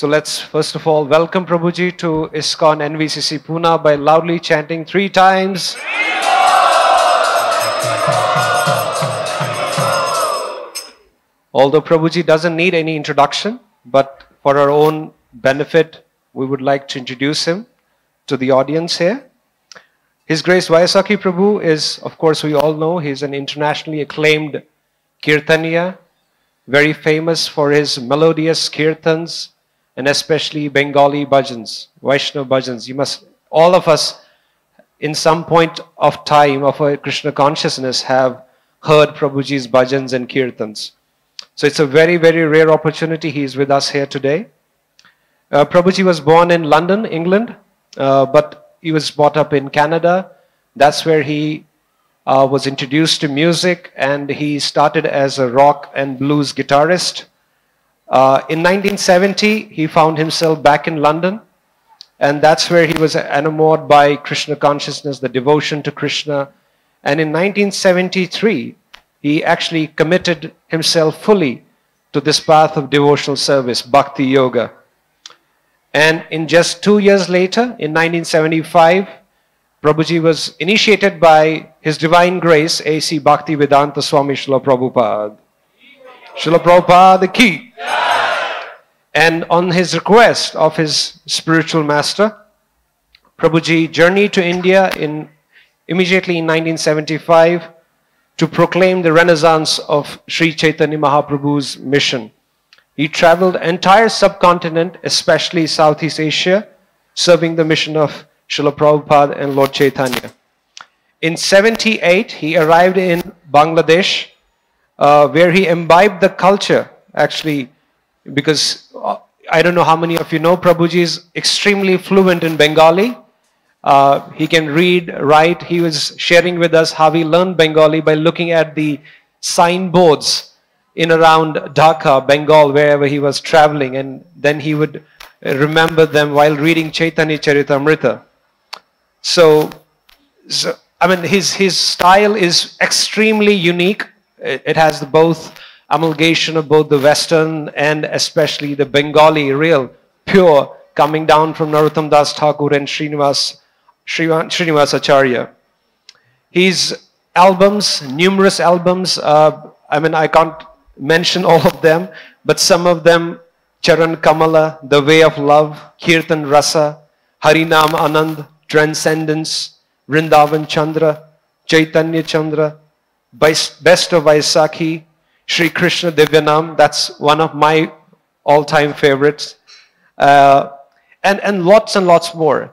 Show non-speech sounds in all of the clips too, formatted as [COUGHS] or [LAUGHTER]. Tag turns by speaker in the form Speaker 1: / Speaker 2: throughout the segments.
Speaker 1: So let's first of all welcome Prabhuji to ISKCON NVCC Pune by loudly chanting three times. Although Prabhuji doesn't need any introduction, but for our own benefit, we would like to introduce him to the audience here. His Grace Vaiyasaki Prabhu is, of course, we all know, he's an internationally acclaimed Kirtaniya, very famous for his melodious kirtans and especially Bengali bhajans, Vaishnava bhajans. You must, all of us, in some point of time of our Krishna consciousness, have heard Prabhuji's bhajans and kirtans. So it's a very, very rare opportunity. He is with us here today. Uh, Prabhuji was born in London, England, uh, but he was brought up in Canada. That's where he uh, was introduced to music and he started as a rock and blues guitarist. Uh, in 1970, he found himself back in London, and that's where he was enamored by Krishna consciousness, the devotion to Krishna. And in 1973, he actually committed himself fully to this path of devotional service, Bhakti Yoga. And in just two years later, in 1975, Prabhuji was initiated by His Divine Grace, A.C. Bhaktivedanta Swami Srila Prabhupada. Srila Prabhupada ki. And on his request of his spiritual master, Prabhuji journeyed to India in immediately in 1975 to proclaim the renaissance of Sri Chaitanya Mahaprabhu's mission. He traveled entire subcontinent, especially Southeast Asia, serving the mission of Srila Prabhupada and Lord Chaitanya. In 78, he arrived in Bangladesh, uh, where he imbibed the culture, actually, because uh, I don't know how many of you know, Prabhuji is extremely fluent in Bengali. Uh, he can read, write. He was sharing with us how he learned Bengali by looking at the signboards in around Dhaka, Bengal, wherever he was traveling, and then he would remember them while reading Chaitanya Charitamrita. So, so I mean, his, his style is extremely unique. It, it has both amalgamation of both the Western and especially the Bengali, real, pure, coming down from Narottam Das Thakur and Srinivas, Srinivas Acharya. His albums, numerous albums, uh, I mean, I can't mention all of them, but some of them, Charan Kamala, The Way of Love, Kirtan Rasa, Harinam Anand, Transcendence, Vrindavan Chandra, Chaitanya Chandra, Best of Vaiyasaki, Sri Krishna Divyanam, that's one of my all-time favorites. Uh, and, and lots and lots more.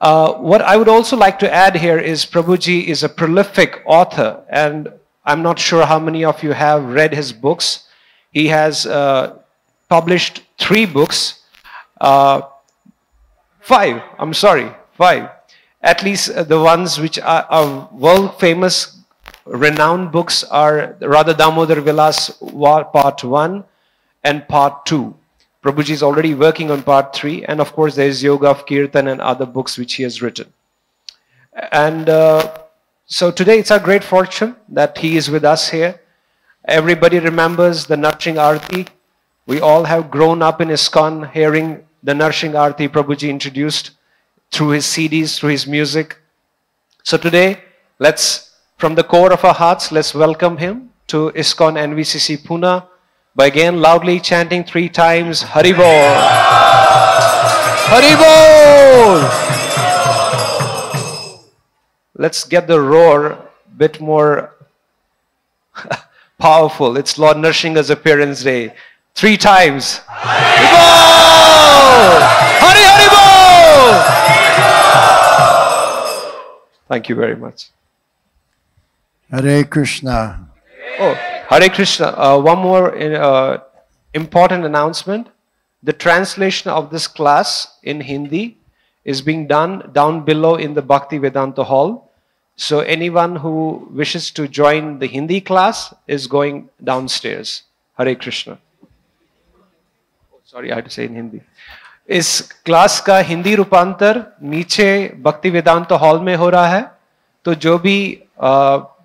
Speaker 1: Uh, what I would also like to add here is Prabhuji is a prolific author, and I'm not sure how many of you have read his books. He has uh, published three books, uh, five, I'm sorry, five. At least uh, the ones which are, are world famous renowned books are Radha Damodar Vilas Part 1 and Part 2. Prabhuji is already working on Part 3, and of course, there is Yoga of Kirtan and other books which he has written. And uh, so today it's our great fortune that he is with us here. Everybody remembers the Narasingha Arti. We all have grown up in ISKCON hearing the Narasingha Arti Prabhuji introduced through his CDs, through his music. So today, let's from the core of our hearts, let's welcome him to ISKCON NVCC Pune by again loudly chanting three times Haribol. Haribol. Let's get the roar a bit more [LAUGHS] powerful. It's Lord Nrsinga's appearance day. Three times. Haribol! Hari Haribol! Thank you very much.
Speaker 2: Hare Krishna.
Speaker 1: Oh, Hare Krishna. Uh, one more uh, important announcement. The translation of this class in Hindi is being done down below in the Bhaktivedanta Hall. So anyone who wishes to join the Hindi class is going downstairs. Hare Krishna. Oh, sorry, I had to say in Hindi. इस class का हिंदी रूपांतर नीचे भक्ति वेदांत hall में हो hai. है जो भी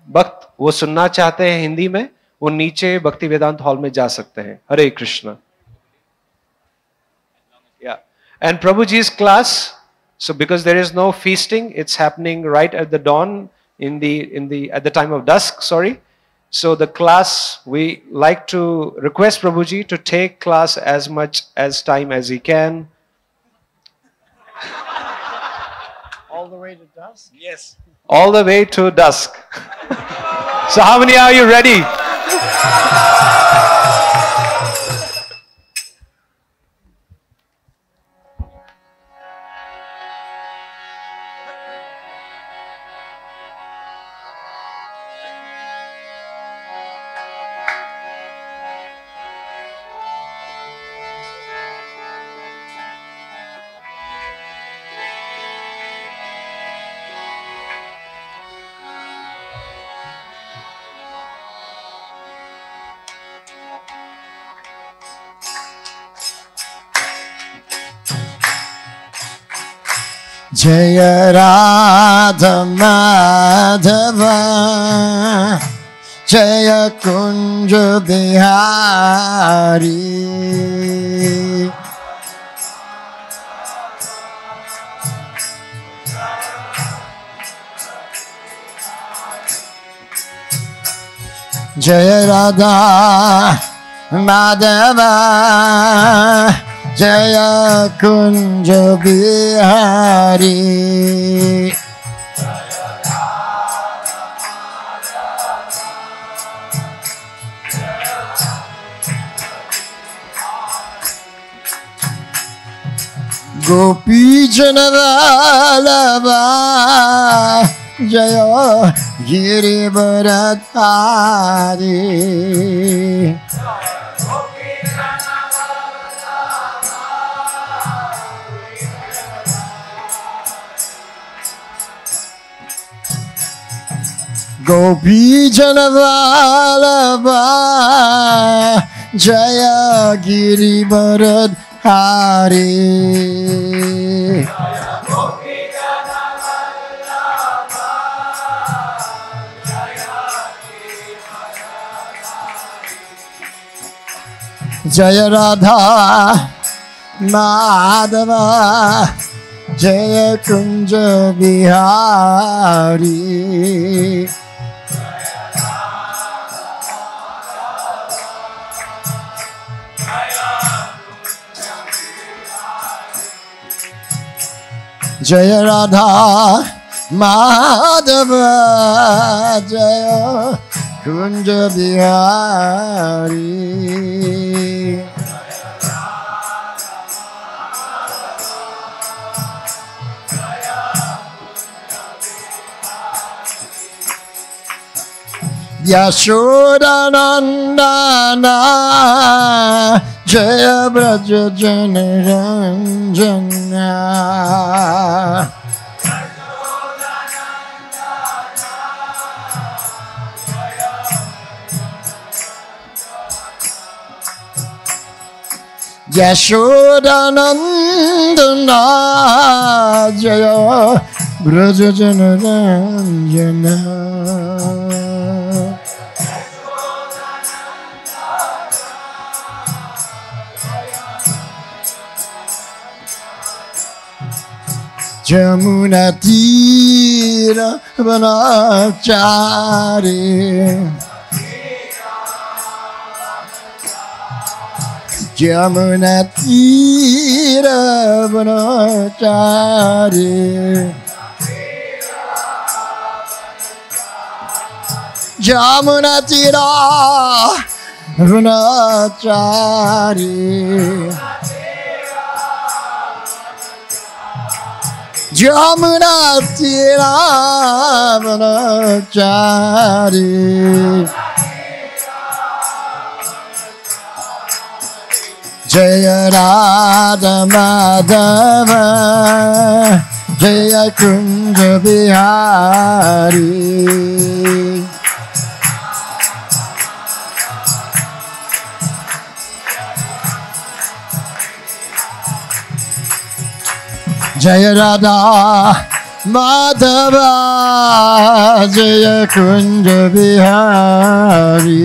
Speaker 1: भक्त वो सुनना चाहते हैं हिंदी में वो नीचे भक्ति वेदांत हॉल में जा सकते हैं। Hare Krishna. And Prabhu ji is class so because there is no feasting it's happening right at the dawn in the in the at the time of dusk sorry so the class we like to request Prabhu ji to take class as much as time as you can
Speaker 2: all the way to dusk
Speaker 1: all the way to dusk so how many are you ready?
Speaker 2: जय राध माधव जय कुंज बिहारी जय राधा माधव जय कुंज बिहारी। गोपी जनवालवा जय गिरिवरतारी गोपी जनवालवा जय गिरिवरत हारे। जय राधा माधव जय कुंज बिहारी। जय राधा माधव जय Kunj Bihari Jaya Braja Janaranjana Yashodanandana Jaya Braja Janaranjana Braj जन रञ्जना जमुना तीर वनाचारे जमुना तीर 여무나 찌라무나 짜리 Jaya Radha Madhava Jaya Kunja Bihari जय राधा माधव जय कुंज बिहारी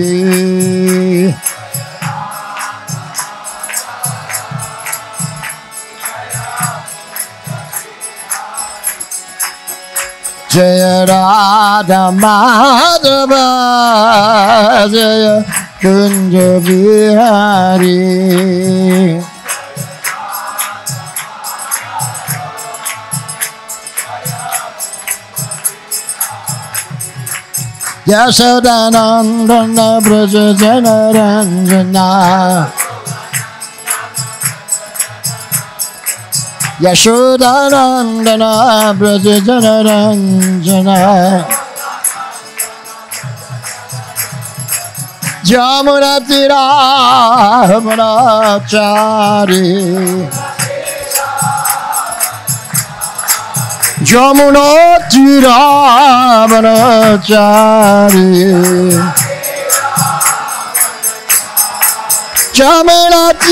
Speaker 2: जय राधा माधव जय Kunj Bihari Jaya Radha Madhava Jaya Kunja Bihari Yashodanandana Braja Janaranjana Yashodanandana Braja Janaranjana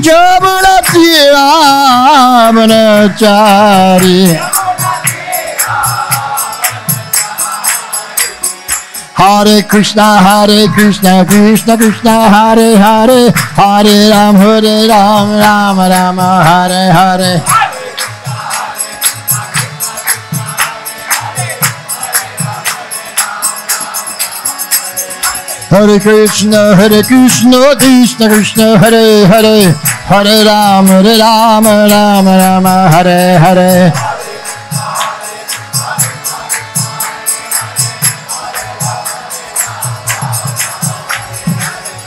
Speaker 2: Jamuna Tira Vanachari Jamuna Hare Krishna, Hare Krishna, Krishna Krishna, Hare Hare, Hare Ram, Hare Ram, Ram Ram, Hare Hare. Hare Krishna, Hare Krishna, Krishna Krishna, Hare Hare, Hare Ram, Hare Ram, Ram Ram, Hare Hare.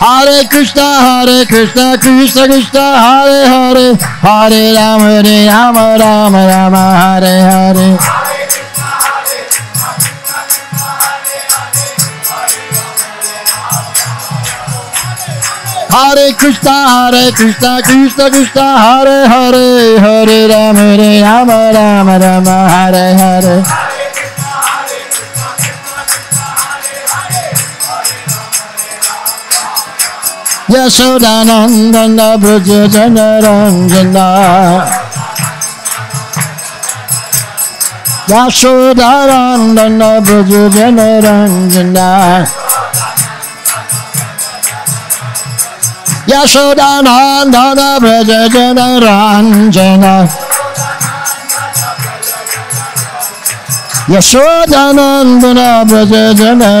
Speaker 2: Hare Krishna, Hare Krishna, Krishna Krishna, Hare Hare, Hare Ram, Hare Ram, Ram Ram, Hare Hare. Hare Krishna, Hare Krishna, Krishna Krishna, Hare Hare, Hare Ram, Hare Ram, Ram Ram, Hare Hare. Yashodanandan ब्रजनरञ्जना Yashodanandan ब्रजनरञ्जना Yashodanandan ब्रजनरञ्जना Yashodanandan ब्रजनरञ्जना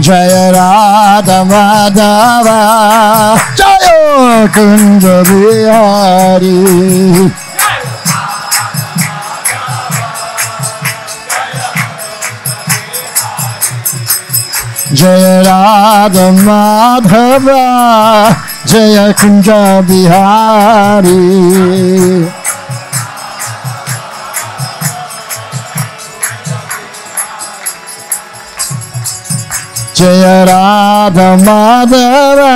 Speaker 2: Jaya Radha Madhava Jaya Kunja Bihari Jaya Radha Madhava Jaya Madhava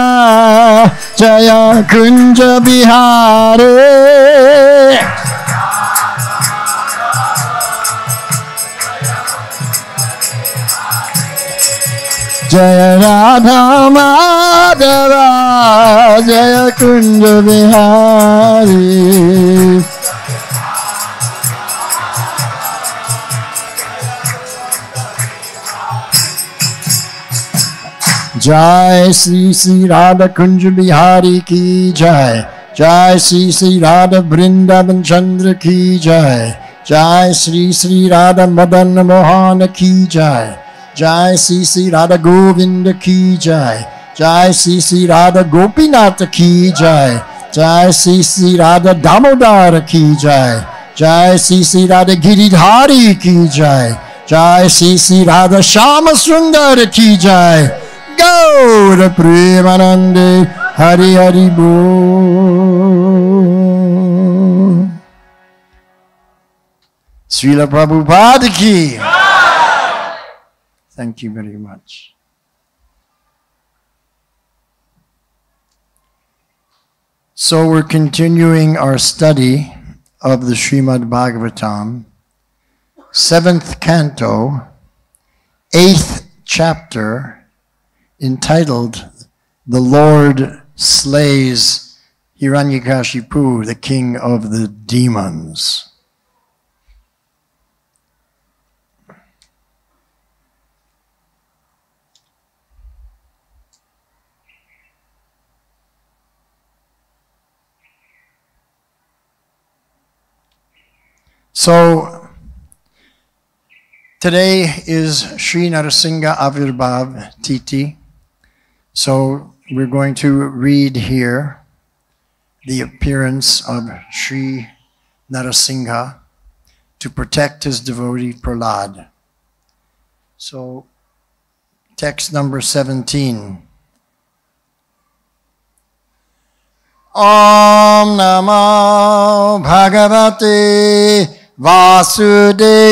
Speaker 2: Jaya Kunja Bihari Jaya Radha Madhava Jaya Kunja Bihari जय श्री श्री राधा कुंज बिहारी की जय। जय श्री श्री राधा वृंदावन चंद्र की जय। जय श्री श्री राधा मदन मोहन की जय। जय श्री श्री राधा गोविंद की जय। जय श्री श्री राधा गोपीनाथ की जय। जय श्री श्री राधा दामोदर की जय। जय श्री श्री राधा गिरिधारी की जय। जय श्री श्री राधा श्याम सुंदर की जय। Gaur Premanande Hari Hari Bo Srila Prabhupada Ki Thank you very much. So we're continuing our study of the Srimad Bhagavatam, seventh canto, eighth chapter, entitled The Lord Slays Hiranyakashipu, the king of the demons. So today is Sri Narasingha Avirbhav Tithi. So we're going to read here the appearance of Sri Narasingha to protect his devotee Prahlad. So text number 17. Om Namo Bhagavate Vasudevaya.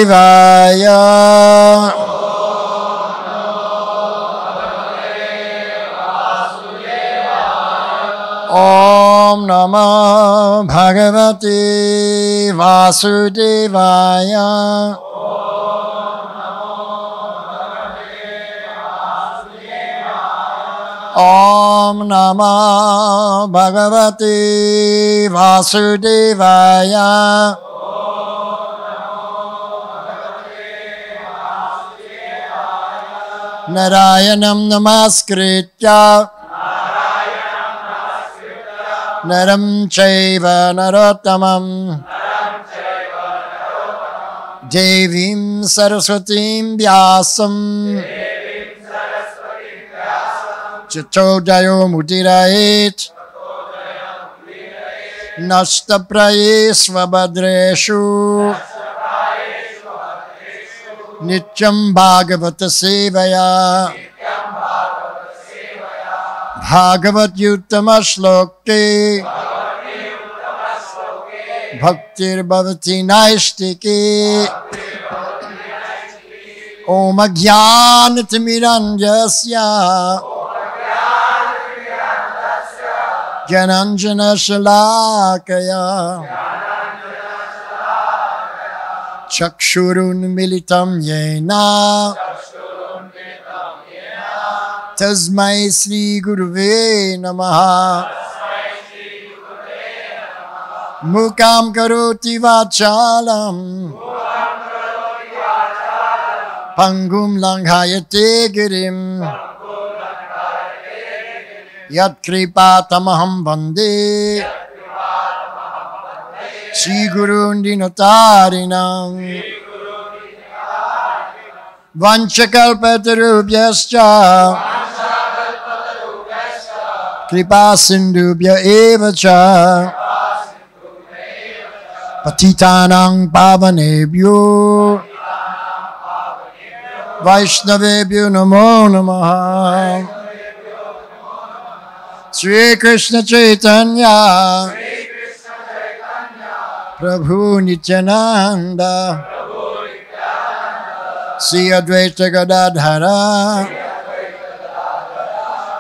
Speaker 2: ॐ नमो भगवते वासुदेवाय ॐ नमो भगवते वासुदेवाय नारायणं नमस्कृत्य नरं चैव नरोत्तमं देवीं सरस्वतीं व्यासं चिचोदयो मुदिरयेत्। नष्टप्रये स्वभद्रेषु नित्यं भागवतसेवया। भागवत्युत्तमश्लोके भक्तिर्भवति नैष्टिके ॐ ज्ञानतिमिरञ्जस्य ज्ञानाञ्जनशलाकया। चक्षुरुन्मिलितं येन। तस्मै श्रीगुरुवे नमः। मुकां करोति वाचालम्। पङ्गुं लङ्घायते गिरिम्। यत्कृपातमहं वंदे। श्रीगुरून्दिनतारिणम् वंशकल्पतरुभ्यश्च। कृपासिन्धुभ्य एव च पतितानां पावनेभ्यो वैष्णवेभ्यो नमो नमः श्रीकृष्ण चैतन्य प्रभु Nityanand Shri Advaita Gadadhar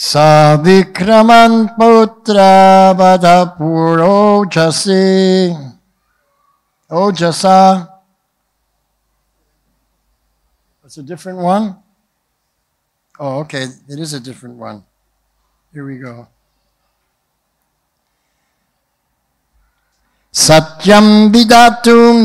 Speaker 2: Savikramant putra vada purojasi. Ojasa. That's a different one? Oh, okay. It is a different one. Here we go. Satyam vidatum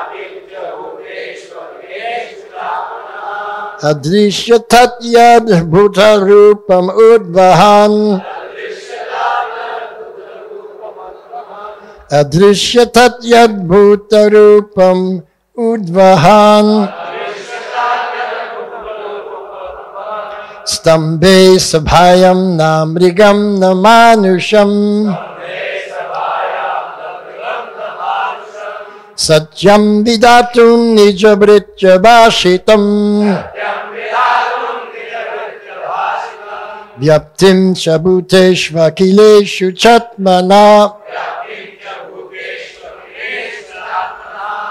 Speaker 2: अदृश्य तद्यद्भूतरूपम् उद्वहन् अदृश्य तद्यद्भूतरूपम् उद्वहन् स्तम्भे सभायं न मृगं न मानुषम् सत्यं विदातुं निजभृत्य भाषितम् व्यक्तिं च भूतेष्वखिलेषु चात्मना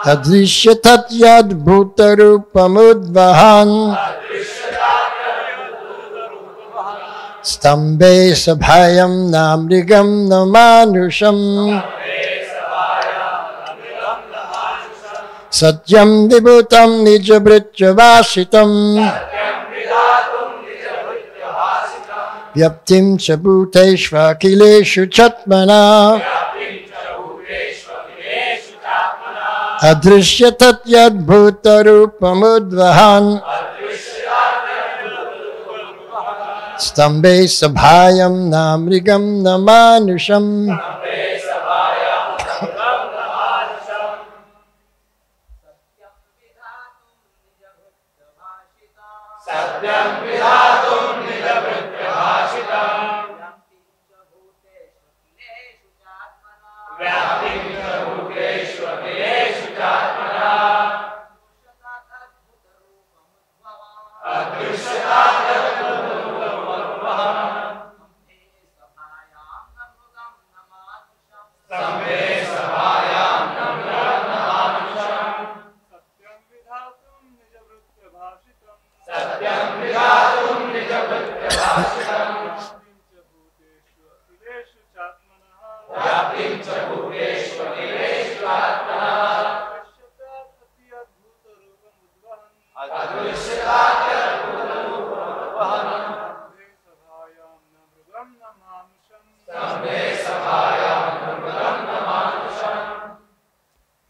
Speaker 2: अदृश्य तद्यद्भूतरूपमुद्वहन्। स्तम्भे सभयं न मृगं न मानुषम्। सत्यं विभूतं निजभृत्यभाषितम् व्यक्तिं च भूतेष्वखिलेषु चत्मना। अदृश्य तद्यद्भूतरूपमुद्वहन् स्तम्भे सभायं न मृगं न मानुषम्।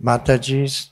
Speaker 2: Mataji's.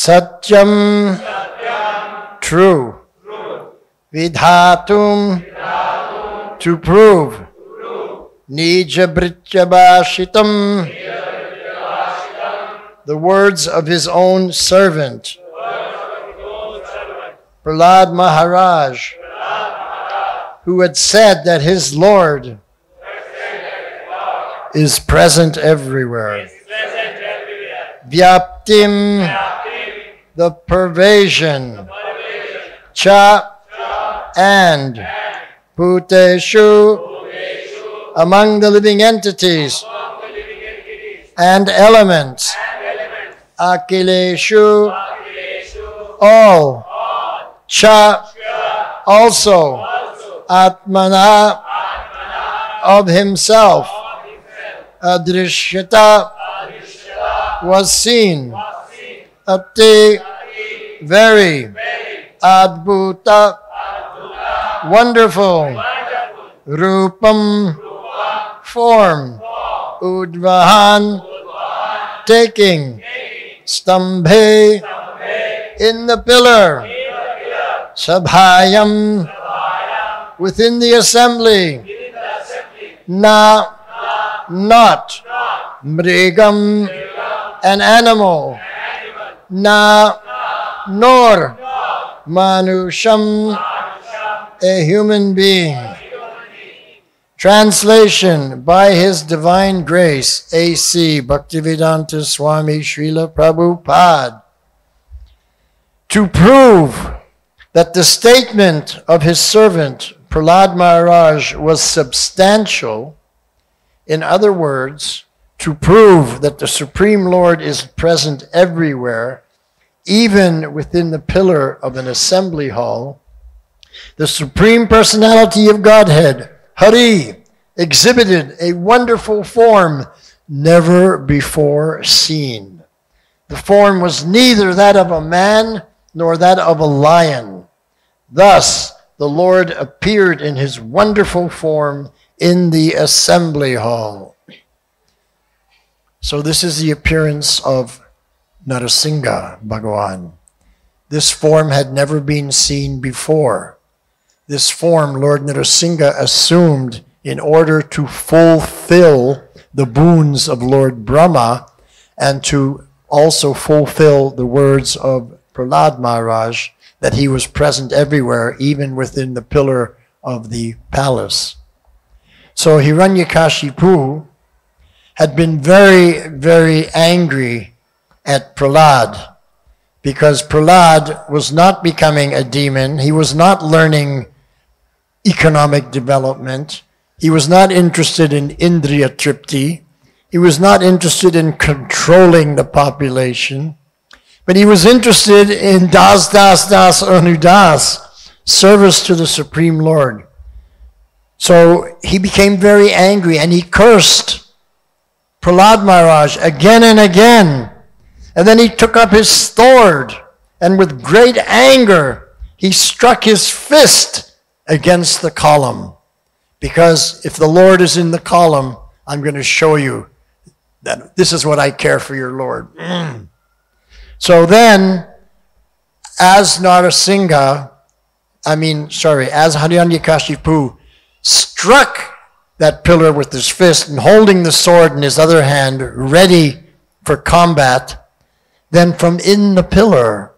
Speaker 2: Satyam, true. Vidhatum, to prove. Nijabhrityabhashitam, the words of his own servant. Prahlad Maharaj, who had said that his Lord is present everywhere. Vyaptim, the pervasion. Cha, and. bhuteshu among the living entities. And elements. Akhileshu, all. Cha, also. Atmana, of himself. Adrishyata, was seen. Ati, very. Adbhuta, wonderful. Rupam, form. Udvahan, taking. Stambhe, in the pillar. Sabhayam, within the assembly. Na, not. Mrigam, an animal. Na, nor. Manusham, a human being. Translation by His Divine Grace, A.C. Bhaktivedanta Swami Srila Prabhupada. To prove that the statement of his servant Prahlad Maharaj was substantial, in other words, to prove that the Supreme Lord is present everywhere, even within the pillar of an assembly hall, the Supreme Personality of Godhead, Hari, exhibited a wonderful form never before seen. The form was neither that of a man nor that of a lion. Thus, the Lord appeared in his wonderful form in the assembly hall. So, this is the appearance of Narasingha Bhagawan. This form had never been seen before. This form Lord Narasingha assumed in order to fulfill the boons of Lord Brahma and to also fulfill the words of Prahlad Maharaj that he was present everywhere, even within the pillar of the palace. So Hiranyakashipu had been very, very angry at Prahlad because Prahlad was not becoming a demon. He was not learning economic development. He was not interested in Indriya Tripti. He was not interested in controlling the population. But he was interested in Das Das Das Anudas, service to the Supreme Lord. So he became very angry and he cursed Prahlad Maharaj again and again. And then he took up his sword and with great anger he struck his fist against the column. Because if the Lord is in the column, I'm going to show you that this is what I care for your Lord. Mm. [CLEARS THROAT] So then, as Narasingha, I mean, sorry, as Hiranyakashipu struck that pillar with his fist and holding the sword in his other hand, ready for combat, then from in the pillar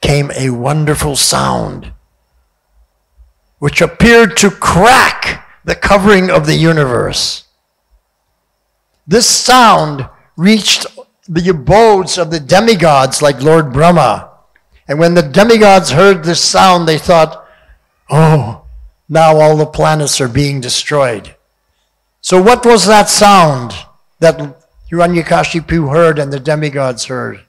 Speaker 2: came a wonderful sound, which appeared to crack the covering of the universe. This sound reached the abodes of the demigods like Lord Brahma. And when the demigods heard this sound, they thought, oh, now all the planets are being destroyed. So, what was that sound that Hiranyakashipu heard and the demigods heard?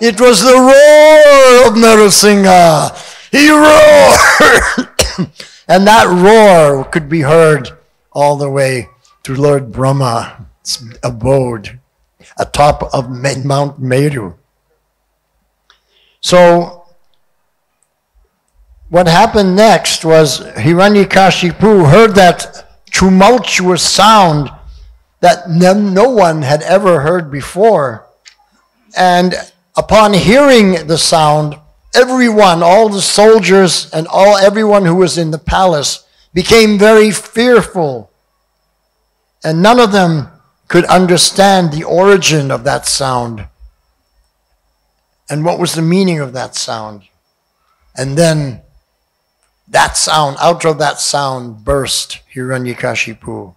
Speaker 2: It was the roar of Narasingha. He roared! [COUGHS] and that roar could be heard all the way to Lord Brahma's abode atop of Mount Meru. So, what happened next was Hiranyakashipu heard that tumultuous sound that no one had ever heard before. And upon hearing the sound, everyone, all the soldiers and all everyone who was in the palace became very fearful. And none of them could understand the origin of that sound and what was the meaning of that sound. And then that sound, out of that sound burst Hiranyakashipu.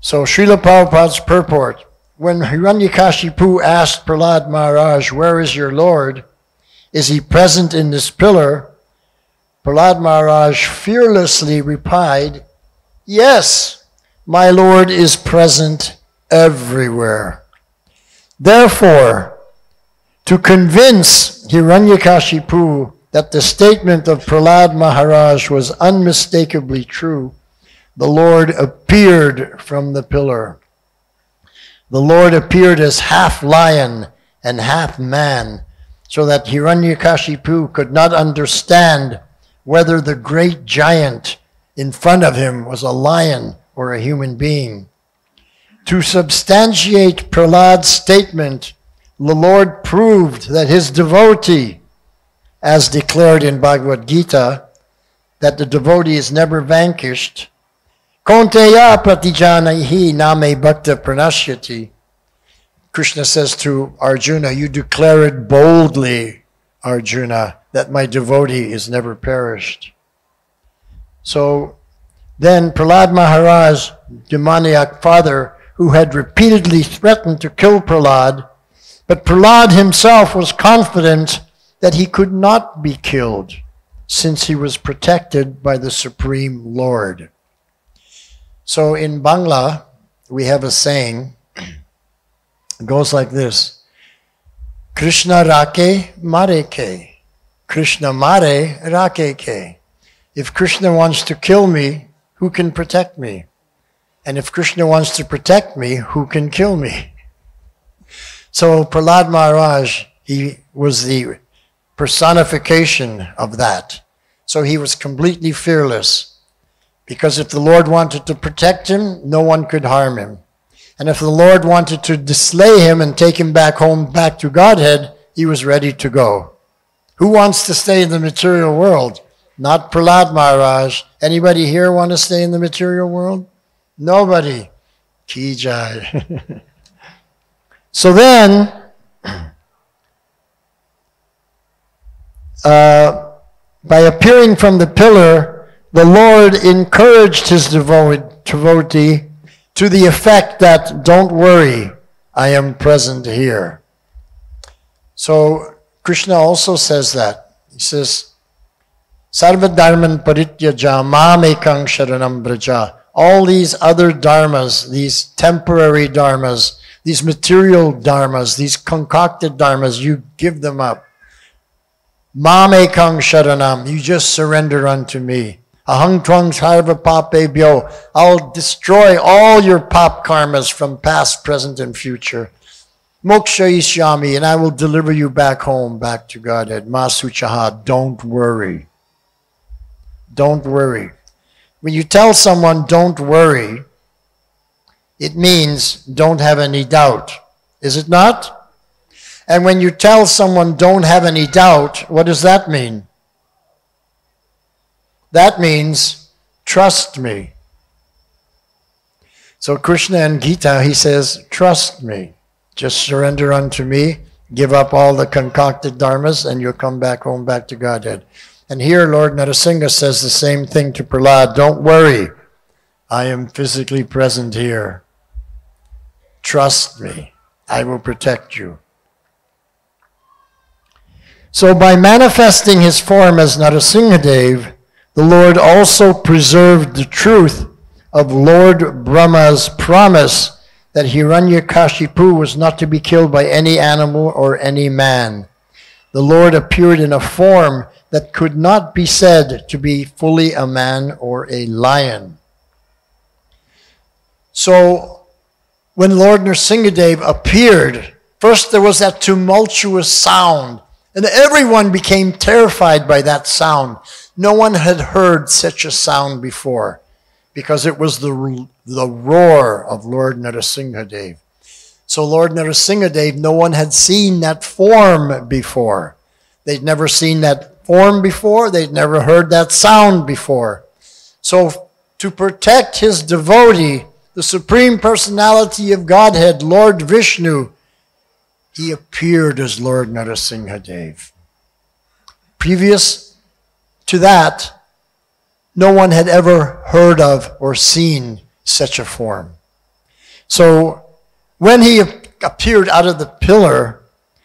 Speaker 2: So Srila Prabhupada's purport, when Hiranyakashipu asked Prahlad Maharaj, where is your Lord? Is he present in this pillar? Prahlad Maharaj fearlessly replied, yes, my Lord is present everywhere. Therefore, to convince Hiranyakashipu that the statement of Prahlad Maharaj was unmistakably true, the Lord appeared from the pillar. The Lord appeared as half lion and half man, so that Hiranyakashipu could not understand whether the great giant in front of him was a lion or a human being. To substantiate Prahlad's statement, the Lord proved that his devotee, as declared in Bhagavad Gita, that the devotee is never vanquished. Konteya pratijanahi name bhakta pranashyati. Krishna says to Arjuna, You declare it boldly, Arjuna, that my devotee is never perished. So then Prahlad Maharaj, demoniac father, who had repeatedly threatened to kill Prahlad, but Prahlad himself was confident that he could not be killed since he was protected by the Supreme Lord. So in Bangla, we have a saying, it goes like this Krishna rake mare ke. Krishna mare rake ke. If Krishna wants to kill me, who can protect me? And if Krishna wants to protect me, who can kill me? [LAUGHS] So Prahlad Maharaj, he was the personification of that. So he was completely fearless. Because if the Lord wanted to protect him, no one could harm him. And if the Lord wanted to slay him and take him back home, back to Godhead, he was ready to go. Who wants to stay in the material world? Not Prahlad Maharaj. Anybody here want to stay in the material world? Nobody. Ki jai. [LAUGHS] so then, uh, by appearing from the pillar, the Lord encouraged his devotee to the effect that, don't worry, I am present here. So Krishna also says that. He says, Sarvadharman parityaja mamekang sharanam braja. All these other dharmas, these temporary dharmas, these material dharmas, these concocted dharmas, you give them up. Mamekang sharanam, you just surrender unto me. Ahang twang sarva papebhyo. I'll destroy all your pop karmas from past, present, and future. Moksha ishyami, and I will deliver you back home, back to Godhead. Masuchaha, don't worry. Don't worry. When you tell someone don't worry, it means don't have any doubt. Is it not? And when you tell someone don't have any doubt, what does that mean? That means trust me. So Krishna and Gita, he says, trust me. Just surrender unto me, give up all the concocted dharmas, and you'll come back home, back to Godhead. And here Lord Narasimha says the same thing to Prahlad. Don't worry. I am physically present here. Trust me. I will protect you. So by manifesting his form as Narasimhadev, the Lord also preserved the truth of Lord Brahma's promise that Hiranyakashipu was not to be killed by any animal or any man. The Lord appeared in a form that could not be said to be fully a man or a lion. So, when Lord Nrsingadev appeared, first there was that tumultuous sound, and everyone became terrified by that sound. No one had heard such a sound before because it was the, the roar of Lord Narasimhadev. So, Lord Narasimhadev, no one had seen that form before. They'd never seen that form before, they'd never heard that sound before. So, to protect his devotee, the Supreme Personality of Godhead, Lord Vishnu, he appeared as Lord Narasimhadev. Previous to that, no one had ever heard of or seen such a form. So when he appeared out of the pillar,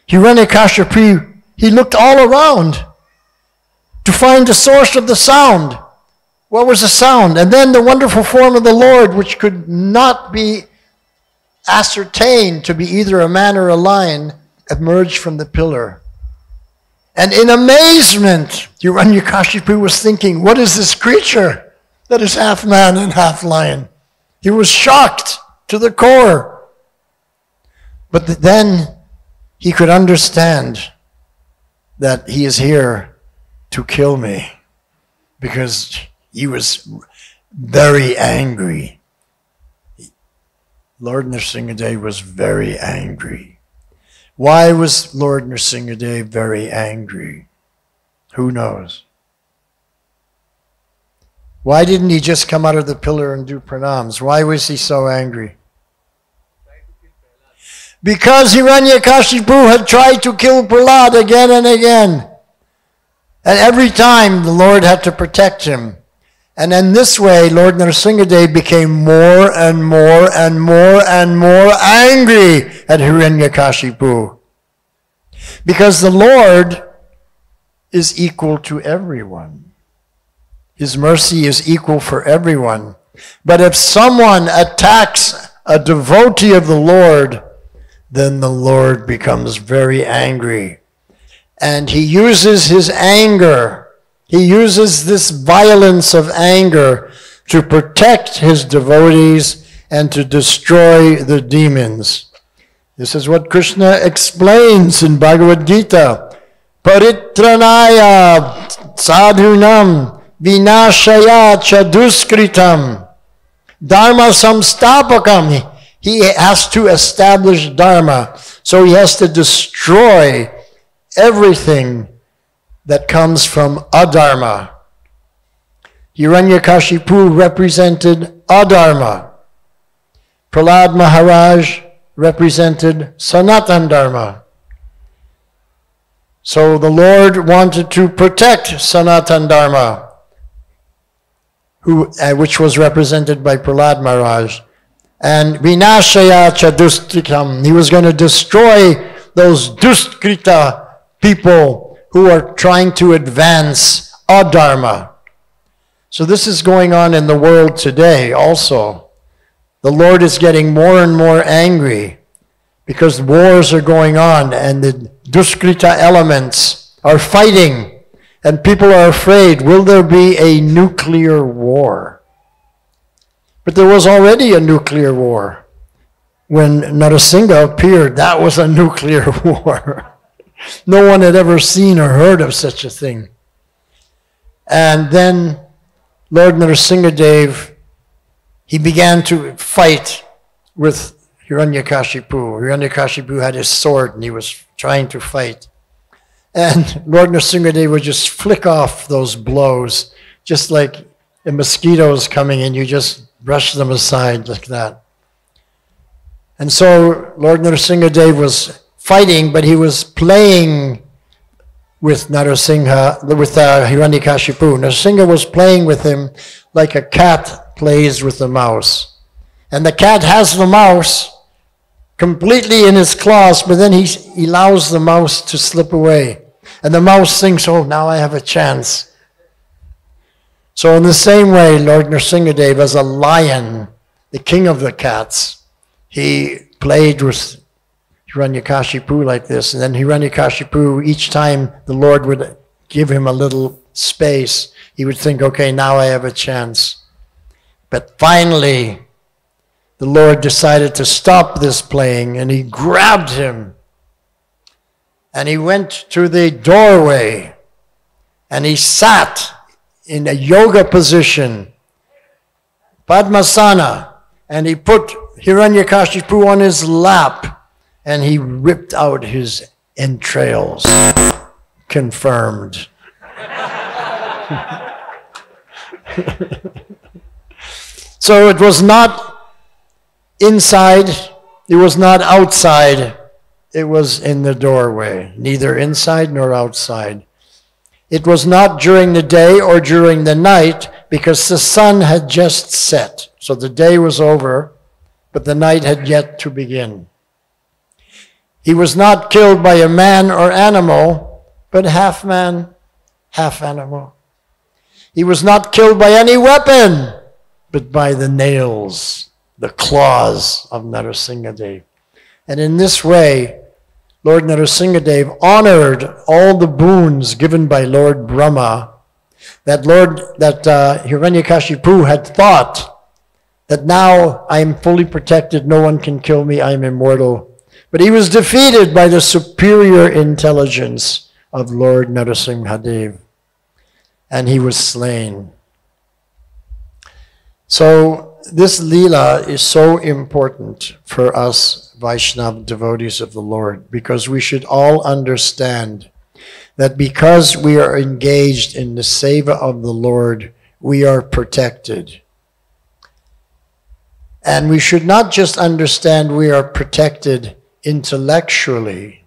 Speaker 2: Hiranyakashipu, he looked all around to find the source of the sound. What was the sound? And then the wonderful form of the Lord, which could not be ascertained to be either a man or a lion, emerged from the pillar. And in amazement, Hiranyakashipu was thinking, what is this creature that is half man and half lion? He was shocked to the core. But then he could understand that he is here to kill me because he was very angry. Lord Nrsingadev was very angry. Why was Lord Nrsingadev very angry? Who knows? Why didn't he just come out of the pillar and do pranams? Why was he so angry? Because Hiranyakashipu had tried to kill Prahlad again and again. And every time the Lord had to protect him. And in this way, Lord Nrsingadev became more and more and more and more angry at Hiranyakashipu. Because the Lord is equal to everyone. His mercy is equal for everyone. But if someone attacks a devotee of the Lord, then the Lord becomes very angry. And he uses his anger, he uses this violence of anger to protect his devotees and to destroy the demons. This is what Krishna explains in Bhagavad Gita. Paritranaya sadhunam vinashaya chaduskritam dharma samstapakam. He has to establish dharma. So he has to destroy everything that comes from adharma. Hiranyakashipu represented adharma. Prahlad Maharaj represented Sanatan Dharma. So the Lord wanted to protect Sanatan Dharma, who, uh, which was represented by Prahlad Maharaj. And Vinashaya Chaduskritam, he was going to destroy those Duskrita people who are trying to advance Adharma. So this is going on in the world today also. The Lord is getting more and more angry because wars are going on and the Duskrita elements are fighting and people are afraid, will there be a nuclear war? But there was already a nuclear war. When Narasingha appeared, that was a nuclear [LAUGHS] war. No one had ever seen or heard of such a thing. And then Lord Narasimhadev, he began to fight with Hiranyakashipu. Hiranyakashipu had his sword and he was trying to fight. And [LAUGHS] Lord Narasimhadev would just flick off those blows, just like a mosquitoes coming and you just brush them aside like that. And so Lord Narasimhadev was fighting, but he was playing with Narasingha, with uh, Hiranyakashipu. Narasingha was playing with him like a cat plays with a mouse. And the cat has the mouse completely in his claws, but then he, he allows the mouse to slip away. And the mouse thinks, oh, now I have a chance. So in the same way, Lord Nrsingadev, as a lion, the king of the cats, he played with Hiranyakashipu like this. And then Hiranyakashipu, each time the Lord would give him a little space, he would think, okay, now I have a chance. But finally, the Lord decided to stop this playing and he grabbed him. And he went to the doorway and he sat in a yoga position, Padmasana, and he put Hiranyakashipu on his lap and he ripped out his entrails. Confirmed. [LAUGHS] so it was not inside, it was not outside, it was in the doorway, neither inside nor outside. It was not during the day or during the night because the sun had just set. So the day was over, but the night had yet to begin. He was not killed by a man or animal, but half man, half animal. He was not killed by any weapon, but by the nails, the claws of Narasimhadev. And in this way, Lord Narasimhadev honored all the boons given by Lord Brahma that Lord that uh, Hiranyakashipu had thought that now I am fully protected, no one can kill me, I am immortal. But he was defeated by the superior intelligence of Lord Narasimhadev, and he was slain. So this lila is so important for us Vaishnava devotees of the Lord because we should all understand that because we are engaged in the seva of the Lord, we are protected. And we should not just understand we are protected intellectually,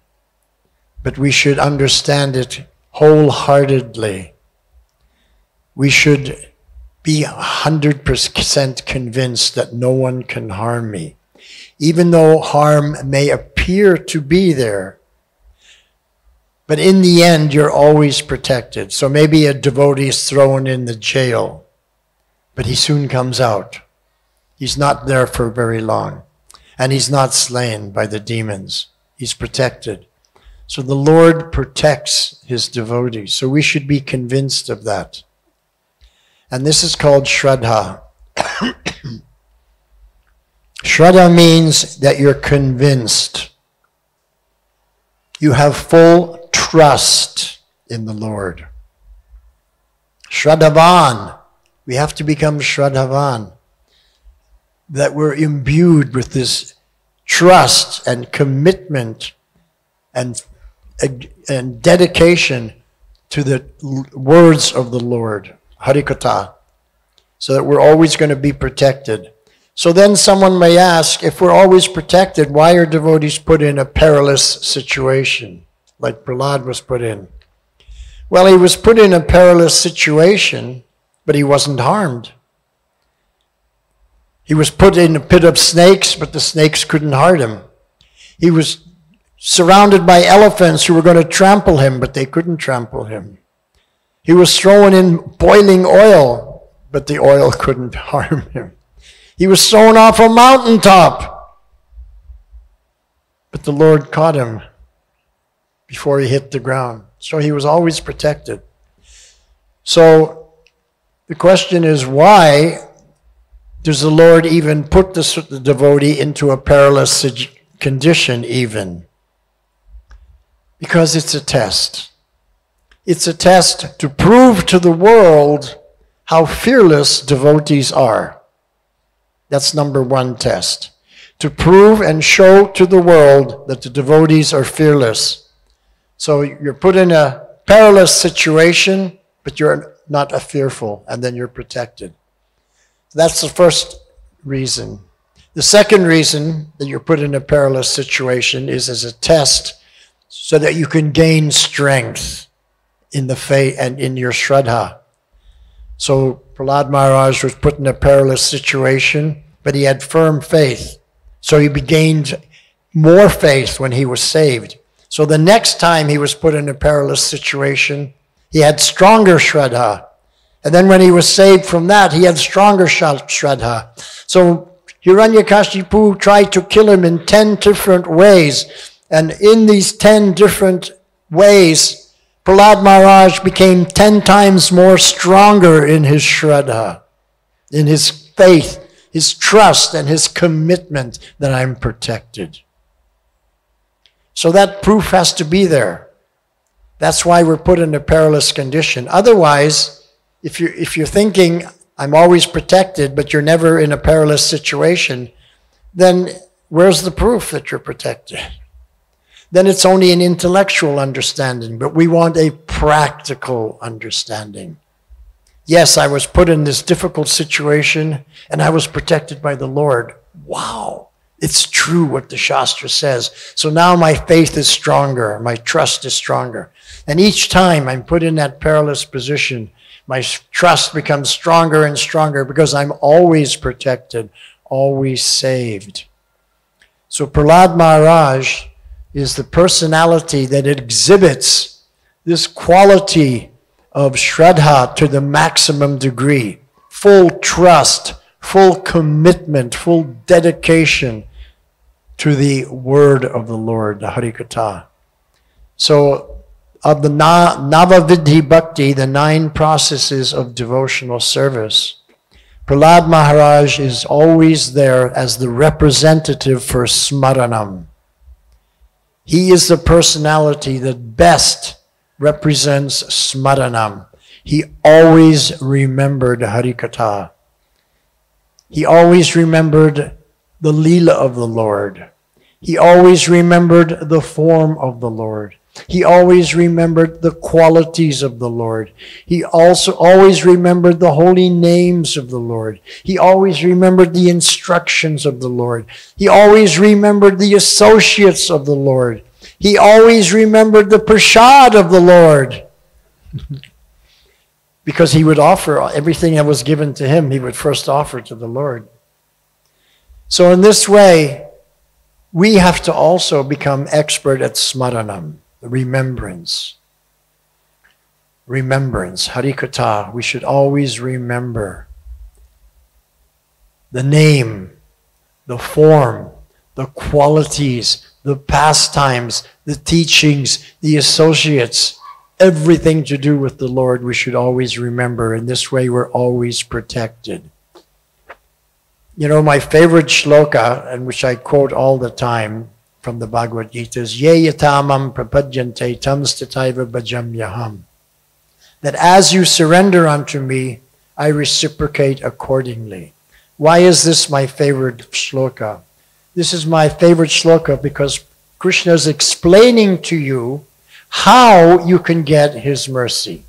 Speaker 2: but we should understand it wholeheartedly. We should be 100% convinced that no one can harm me. Even though harm may appear to be there, but in the end, you're always protected. So maybe a devotee is thrown in the jail, but he soon comes out. He's not there for very long, and he's not slain by the demons. He's protected. So the Lord protects his devotees. So we should be convinced of that. And this is called Shraddha. [COUGHS] Shraddha means that you're convinced. You have full trust in the Lord. Shraddhavan. We have to become Shraddhavan. That we're imbued with this trust and commitment and, and dedication to the words of the Lord. Harikatha, so that we're always going to be protected. So then someone may ask, if we're always protected, why are devotees put in a perilous situation, like Prahlad was put in? Well, he was put in a perilous situation, but he wasn't harmed. He was put in a pit of snakes, but the snakes couldn't hurt him. He was surrounded by elephants who were going to trample him, but they couldn't trample him. He was thrown in boiling oil, but the oil [LAUGHS] couldn't harm him. He was thrown off a mountaintop, but the Lord caught him before he hit the ground. So he was always protected. So the question is why does the Lord even put the, the devotee into a perilous condition, even? Because it's a test. It's a test to prove to the world how fearless devotees are. That's number one test. To prove and show to the world that the devotees are fearless. So you're put in a perilous situation, but you're not a fearful, and then you're protected. That's the first reason. The second reason that you're put in a perilous situation is as a test so that you can gain strength in the faith and in your Shraddha. So Prahlad Maharaj was put in a perilous situation, but he had firm faith. So he gained more faith when he was saved. So the next time he was put in a perilous situation, he had stronger Shraddha. And then when he was saved from that, he had stronger Shraddha. So Hiranyakashipu tried to kill him in 10 different ways. And in these 10 different ways, Prahlad Maharaj became 10 times more stronger in his Shraddha, in his faith, his trust, and his commitment that I'm protected. So that proof has to be there. That's why we're put in a perilous condition. Otherwise, if you're, if you're thinking, I'm always protected, but you're never in a perilous situation, then where's the proof that you're protected? then it's only an intellectual understanding, but we want a practical understanding. Yes, I was put in this difficult situation and I was protected by the Lord. Wow, it's true what the Shastra says. So now my faith is stronger, my trust is stronger. And each time I'm put in that perilous position, my trust becomes stronger and stronger because I'm always protected, always saved. So Prahlad Maharaj is the personality that exhibits this quality of Shraddha to the maximum degree. Full trust, full commitment, full dedication to the word of the Lord, the Harikatha. So, of the Navavidhi Bhakti, the nine processes of devotional service, Prahlad Maharaj is always there as the representative for Smaranam. He is the personality that best represents Smaranam. He always remembered Harikatha. He always remembered the Leela of the Lord. He always remembered the form of the Lord. He always remembered the qualities of the Lord. He also always remembered the holy names of the Lord. He always remembered the instructions of the Lord. He always remembered the associates of the Lord. He always remembered the prashad of the Lord. [LAUGHS] because he would offer everything that was given to him, he would first offer to the Lord. So, in this way, we have to also become expert at smaranam remembrance. Remembrance, harikatha. We should always remember the name, the form, the qualities, the pastimes, the teachings, the associates, everything to do with the Lord, we should always remember. In this way, we're always protected. You know, my favorite shloka, and which I quote all the time, from the Bhagavad Gita is Ye yatamam prapadyante tam stataiva bhajam yaham. That as you surrender unto me, I reciprocate accordingly. Why is this my favorite shloka? This is my favorite shloka because Krishna is explaining to you how you can get his mercy.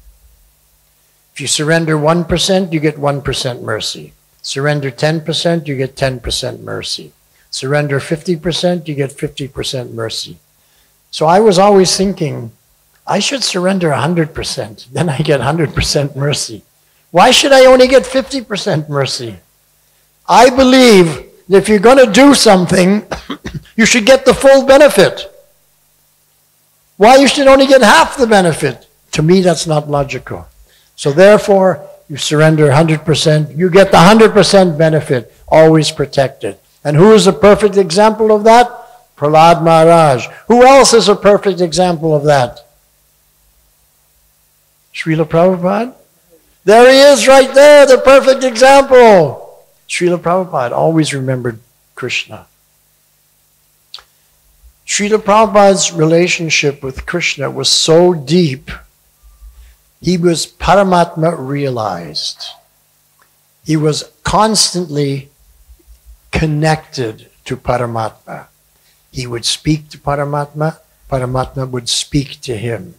Speaker 2: If you surrender 1%, you get 1% mercy. Surrender 10%, you get 10% mercy. Surrender 50%, you get 50% mercy. So I was always thinking, I should surrender 100%, then I get 100% mercy. Why should I only get 50% mercy? I believe that if you're going to do something, [COUGHS] you should get the full benefit. Why you should only get half the benefit? To me, that's not logical. So therefore, you surrender 100%, you get the 100% benefit, always protected. And who is a perfect example of that? Prahlad Maharaj. Who else is a perfect example of that? Srila Prabhupada? There he is right there, the perfect example. Srila Prabhupada always remembered Krishna. Srila Prabhupada's relationship with Krishna was so deep, he was Paramatma realized. He was constantly connected to Paramatma. He would speak to Paramatma, Paramatma would speak to him.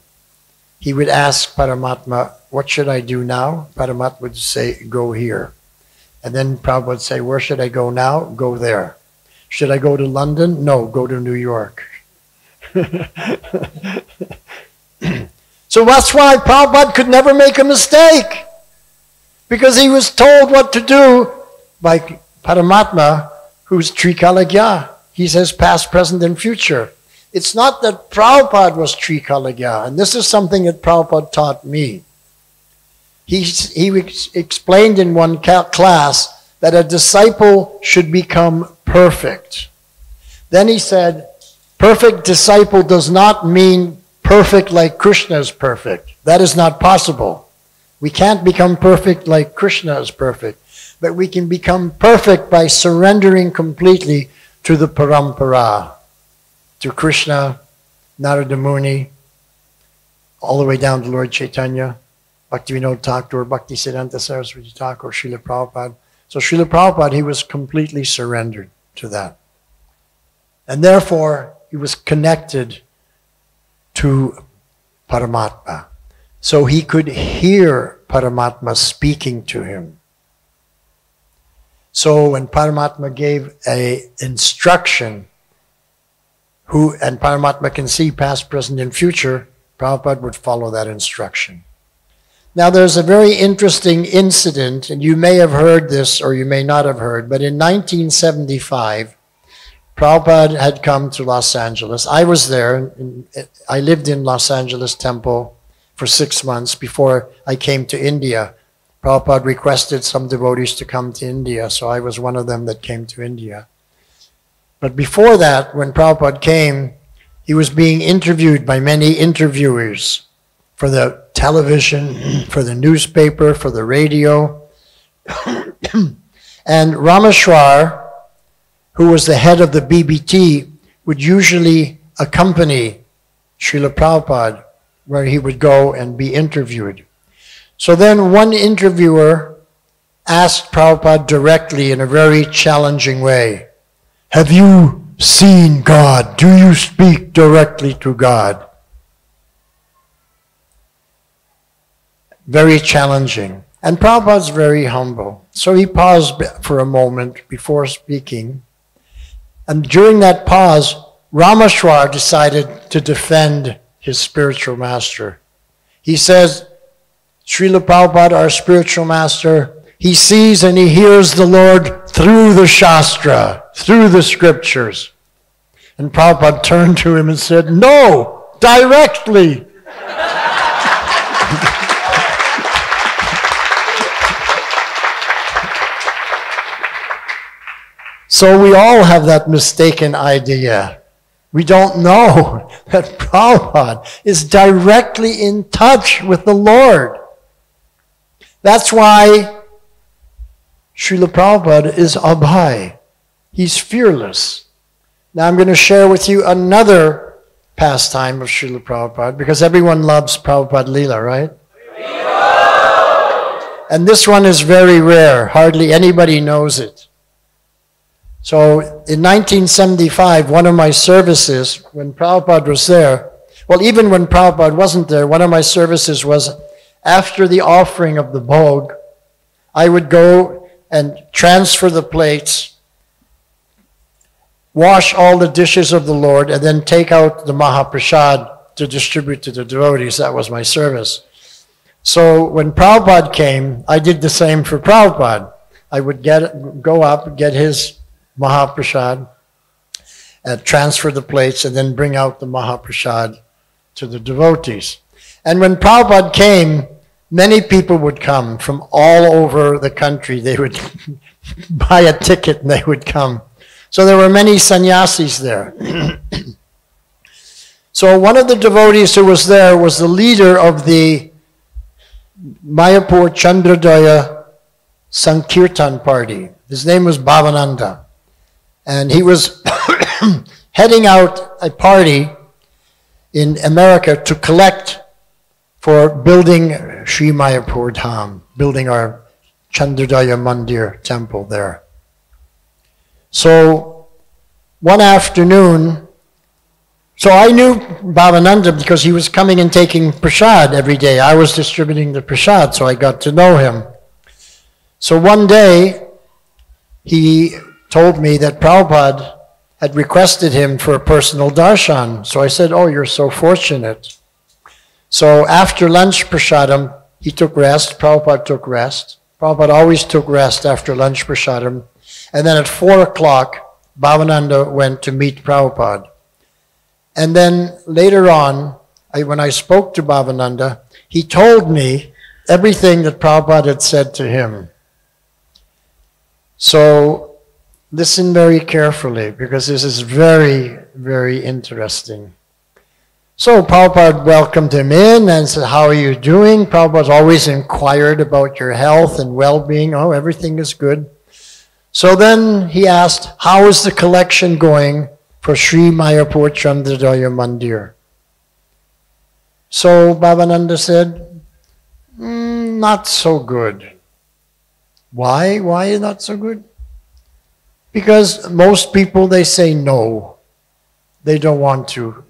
Speaker 2: He would ask Paramatma, What should I do now? Paramatma would say, Go here. And then Prabhupada would say, Where should I go now? Go there. Should I go to London? No, go to New York. [LAUGHS] so that's why Prabhupada could never make a mistake. Because he was told what to do by Paramatma, who's Trikalagya. He says past, present, and future. It's not that Prabhupada was Trikalagya, and this is something that Prabhupada taught me. He, he explained in one class that a disciple should become perfect. Then he said, perfect disciple does not mean perfect like Krishna is perfect. That is not possible. We can't become perfect like Krishna is perfect but we can become perfect by surrendering completely to the parampara, to Krishna, Narada Muni, all the way down to Lord Chaitanya, Bhaktivinoda Thakur, Bhakti Siddhanta Saraswati Thakur, Srila Prabhupada. So Srila Prabhupada, he was completely surrendered to that. And therefore, he was connected to Paramatma. So he could hear Paramatma speaking to him. So when Paramatma gave a instruction, who and Paramatma can see past, present, and future, Prabhupada would follow that instruction. Now there's a very interesting incident, and you may have heard this or you may not have heard, but in 1975, Prabhupada had come to Los Angeles. I was there. I lived in Los Angeles Temple for six months before I came to India Prabhupada requested some devotees to come to India, so I was one of them that came to India. But before that, when Prabhupada came, he was being interviewed by many interviewers for the television, for the newspaper, for the radio. [COUGHS] and Rameshwar, who was the head of the BBT, would usually accompany Srila Prabhupada where he would go and be interviewed. So then one interviewer asked Prabhupada directly in a very challenging way Have you seen God? Do you speak directly to God? Very challenging. And Prabhupada's very humble. So he paused for a moment before speaking. And during that pause, Rameshwar decided to defend his spiritual master. He says, Srila Prabhupada, our spiritual master, he sees and he hears the Lord through the Shastra, through the scriptures. And Prabhupada turned to him and said, No, directly. [LAUGHS] so we all have that mistaken idea. We don't know [LAUGHS] that Prabhupada is directly in touch with the Lord. That's why Srila Prabhupada is Abhay. He's fearless. Now I'm going to share with you another pastime of Srila Prabhupada because everyone loves Prabhupada Leela, right? And this one is very rare. Hardly anybody knows it. So in 1975, one of my services, when Prabhupada was there, well, even when Prabhupada wasn't there, one of my services was after the offering of the bhog, I would go and transfer the plates, wash all the dishes of the Lord, and then take out the Mahaprasad to distribute to the devotees. That was my service. So when Prabhupada came, I did the same for Prabhupada. I would get, go up, get his Mahaprasad, and transfer the plates, and then bring out the Mahaprasad to the devotees. And when Prabhupada came, many people would come from all over the country. They would [LAUGHS] buy a ticket and they would come. So there were many sannyasis there. [CLEARS THROAT] so one of the devotees who was there was the leader of the Mayapur Chandrodaya Sankirtan party. His name was Bhavananda. And he was [COUGHS] heading out a party in America to collect for building Sri Mayapur Dham, building our Chandrodaya Mandir temple there. So one afternoon, so I knew Bhavananda because he was coming and taking prasad every day. I was distributing the prasad, so I got to know him. So one day, he told me that Prabhupada had requested him for a personal darshan. So I said, Oh, you're so fortunate. So after lunch prasadam, he took rest. Prabhupada took rest. Prabhupada always took rest after lunch prasadam. And then at 4 o'clock, Bhavananda went to meet Prabhupada. And then later on, I, when I spoke to Bhavananda, he told me everything that Prabhupada had said to him. So Listen very carefully because this is very, very interesting. So Prabhupada welcomed him in and said, How are you doing? Prabhupada always inquired about your health and well being. Oh, everything is good. So then he asked, How is the collection going for Sri Mayapur Chandrodaya Mandir? So Bhavananda said, mm, Not so good. Why? Why is not so good? Because most people, they say no. They don't want to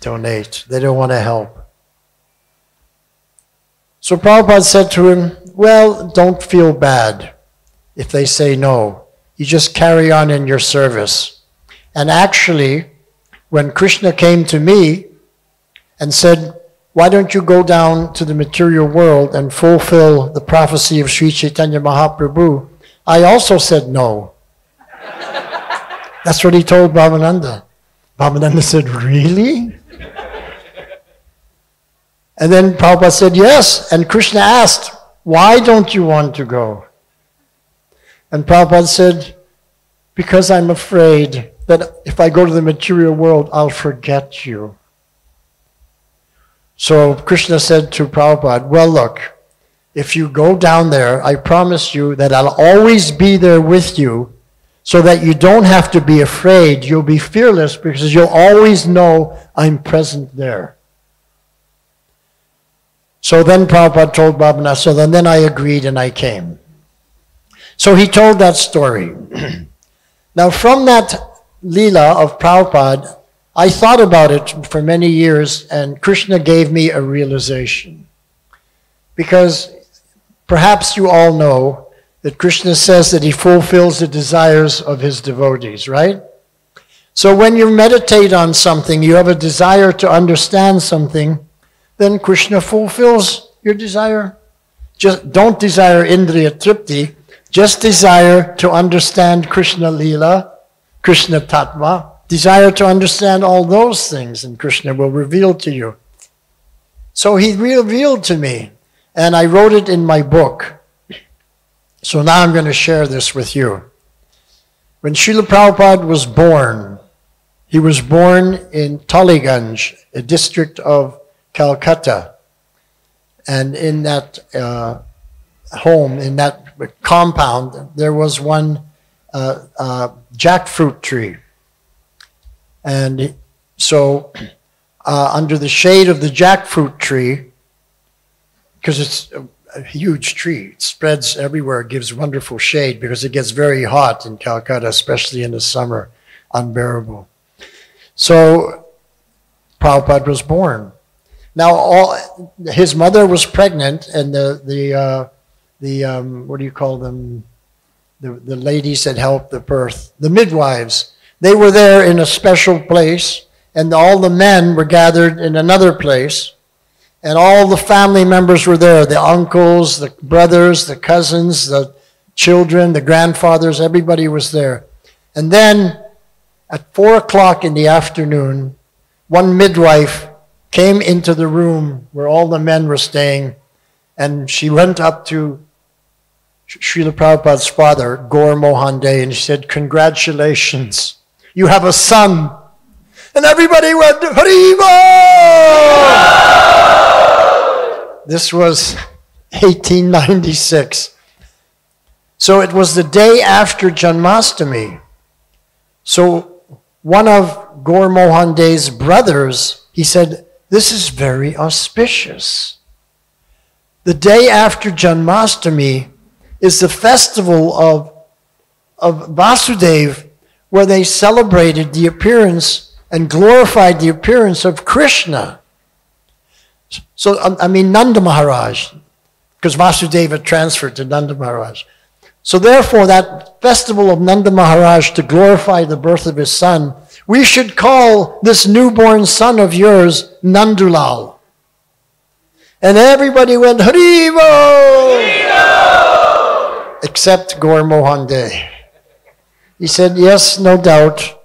Speaker 2: donate. They don't want to help. So Prabhupada said to him, well, don't feel bad if they say no. You just carry on in your service. And actually, when Krishna came to me and said, why don't you go down to the material world and fulfill the prophecy of Sri Chaitanya Mahaprabhu? I also said no. [LAUGHS] That's what he told Bhavananda. Bhavananda said, Really? And then Prabhupada said, Yes. And Krishna asked, Why don't you want to go? And Prabhupada said, Because I'm afraid that if I go to the material world, I'll forget you. So Krishna said to Prabhupada, Well, look, if you go down there, I promise you that I'll always be there with you so that you don't have to be afraid. You'll be fearless because you'll always know I'm present there. So then Prabhupada told Bhavananda, so then, then I agreed and I came. So he told that story. [CLEARS THROAT] now, from that Leela of Prabhupada, I thought about it for many years, and Krishna gave me a realization. Because perhaps you all know that Krishna says that he fulfills the desires of his devotees, right? So when you meditate on something, you have a desire to understand something, then Krishna fulfills your desire. Just don't desire Indriya Tripti, just desire to understand Krishna Lila, Krishna Tattva, desire to understand all those things, and Krishna will reveal to you. So he revealed to me, and I wrote it in my book. So now I'm going to share this with you. When Srila Prabhupada was born, he was born in Tollygunge, a district of Calcutta. And in that uh, home, in that compound, there was one uh, uh, jackfruit tree. And so, uh, under the shade of the jackfruit tree, because it's a, huge tree, it spreads everywhere, gives wonderful shade because it gets very hot in Calcutta, especially in the summer, unbearable. So Prabhupada was born. Now, all, his mother was pregnant, and the the uh, the um, what do you call them? The the ladies that helped the birth, the midwives. They were there in a special place, and all the men were gathered in another place, and all the family members were there: the uncles, the brothers, the cousins, the children, the grandfathers. Everybody was there, and then at four o'clock in the afternoon, one midwife came into the room where all the men were staying, and she went up to Srila Prabhupada's father, Gaur Mohan Dey, and she said, Congratulations, you have a son. And everybody went, Haribol! This was 1896. So it was the day after Janmashtami. So one of Gaur Mohan Dey's brothers, he said, This is very auspicious. The day after Janmashtami is the festival of, of Vasudev, where they celebrated the appearance and glorified the appearance of Krishna. So, um, I mean, Nanda Maharaj, because Vasudeva transferred to Nanda Maharaj. So therefore, that festival of Nanda Maharaj to glorify the birth of his son, we should call this newborn son of yours Nandulal. And everybody went, Haribol! Except Gaur Mohan Dey. He said, yes, no doubt.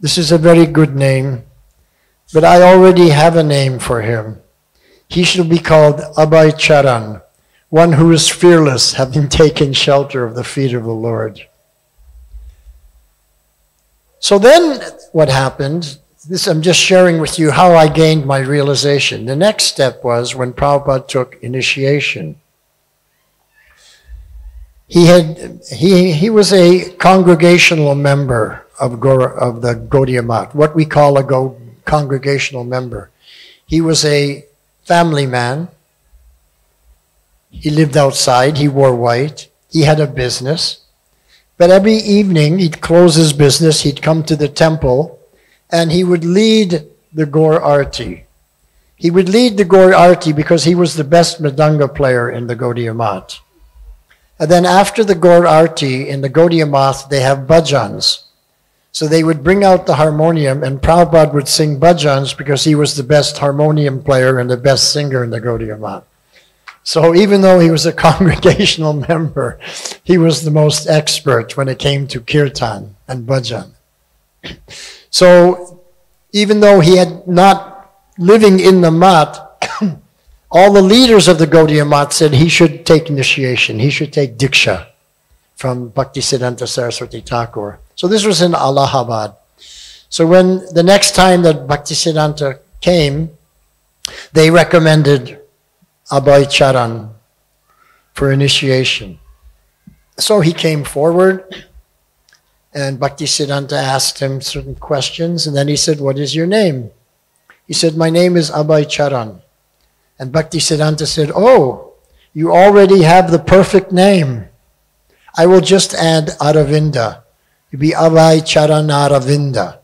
Speaker 2: This is a very good name, but I already have a name for him. He shall be called Abhay Charan one who is fearless, having [LAUGHS] taken shelter of the feet of the Lord. So then, what happened? This I'm just sharing with you how I gained my realization. The next step was when Prabhupada took initiation. He had he he was a congregational member of Gora, of the Gaudiya Math, what we call a go, congregational member. He was a family man he lived outside. He wore white. He had a business. But every evening, he'd close his business. He'd come to the temple and he would lead the Gaur Arti. He would lead the Gaur Arti because he was the best Mridanga player in the Gaudiya Math. And then after the Gaur Arti in the Gaudiya Math, they have bhajans. So they would bring out the harmonium and Prabhupada would sing bhajans because he was the best harmonium player and the best singer in the Gaudiya Math. So even though he was a [LAUGHS] congregational member, he was the most expert when it came to kirtan and bhajan. So even though he had not living in the math, [COUGHS] all the leaders of the Gaudiya Math said he should take initiation. He should take diksha from Bhaktisiddhanta Saraswati Thakur. So this was in Allahabad. So when the next time that Bhaktisiddhanta came, they recommended Abhay Charan for initiation. So he came forward and Bhaktisiddhanta asked him certain questions and then he said, What is your name? He said, My name is Abhay Charan. And Bhaktisiddhanta said, Oh, you already have the perfect name. I will just add Aravinda. Be Avai Charanaravinda.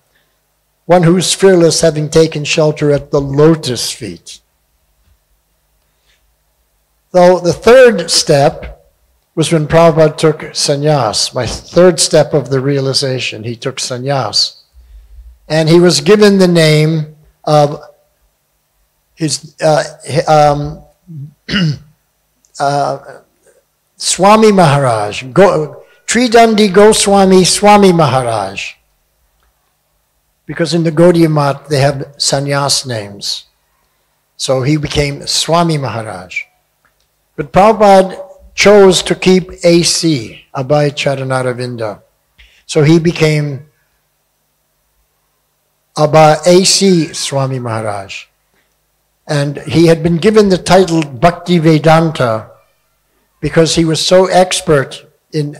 Speaker 2: One who's fearless, having taken shelter at the lotus feet. Though the third step was when Prabhupada took sannyas, my third step of the realization, he took sannyas. And he was given the name of his uh, um, [CLEARS THROAT] uh, Swami Maharaj, Go, Tridandi Goswami Swami Maharaj. Because in the Gaudiya they have sannyas names. So he became Swami Maharaj. But Prabhupada chose to keep AC, Abhay Charanaravinda. So he became Abba AC Swami Maharaj. And he had been given the title Bhaktivedanta because he was so expert in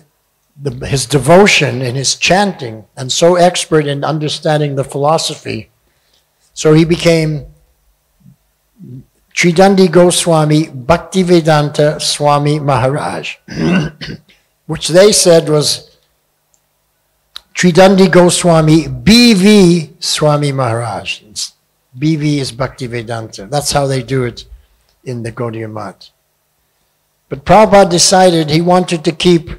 Speaker 2: the, his devotion, in his chanting, and so expert in understanding the philosophy. So he became Tridandi Goswami Bhaktivedanta Swami Maharaj, [CLEARS THROAT] which they said was Tridandi Goswami BV Swami Maharaj. BV is Bhaktivedanta. That's how they do it in the Gaudiya. But Prabhupada decided he wanted to keep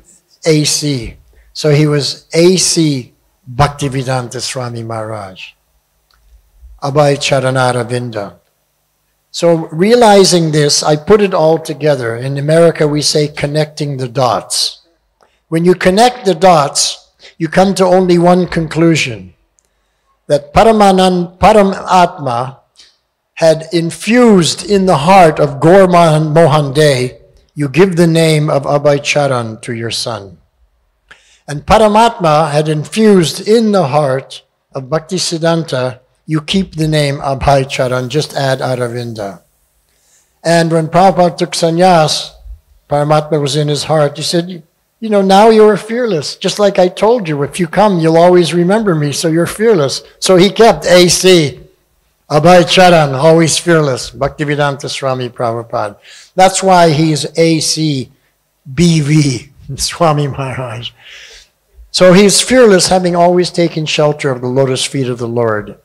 Speaker 2: AC. So he was AC Bhaktivedanta Swami Maharaj. Abhay Charanaravinda. So realizing this, I put it all together. In America, we say connecting the dots. When you connect the dots, you come to only one conclusion. That Paramanand, Paramatma had infused in the heart of Gaur Mohan Dey, you give the name of Abhay Charan to your son. And Paramatma had infused in the heart of Bhakti Siddhanta you keep the name Abhay Charan, just add Aravinda. And when Prabhupada took sannyas, Paramatma was in his heart. He said, You know, now you're fearless. Just like I told you, if you come, you'll always remember me, so you're fearless. So he kept AC, Abhay Charan, always fearless, Bhaktivedanta Swami Prabhupada. That's why he's AC BV, [LAUGHS] Swami Maharaj. So he's fearless, having always taken shelter of the lotus feet of the Lord.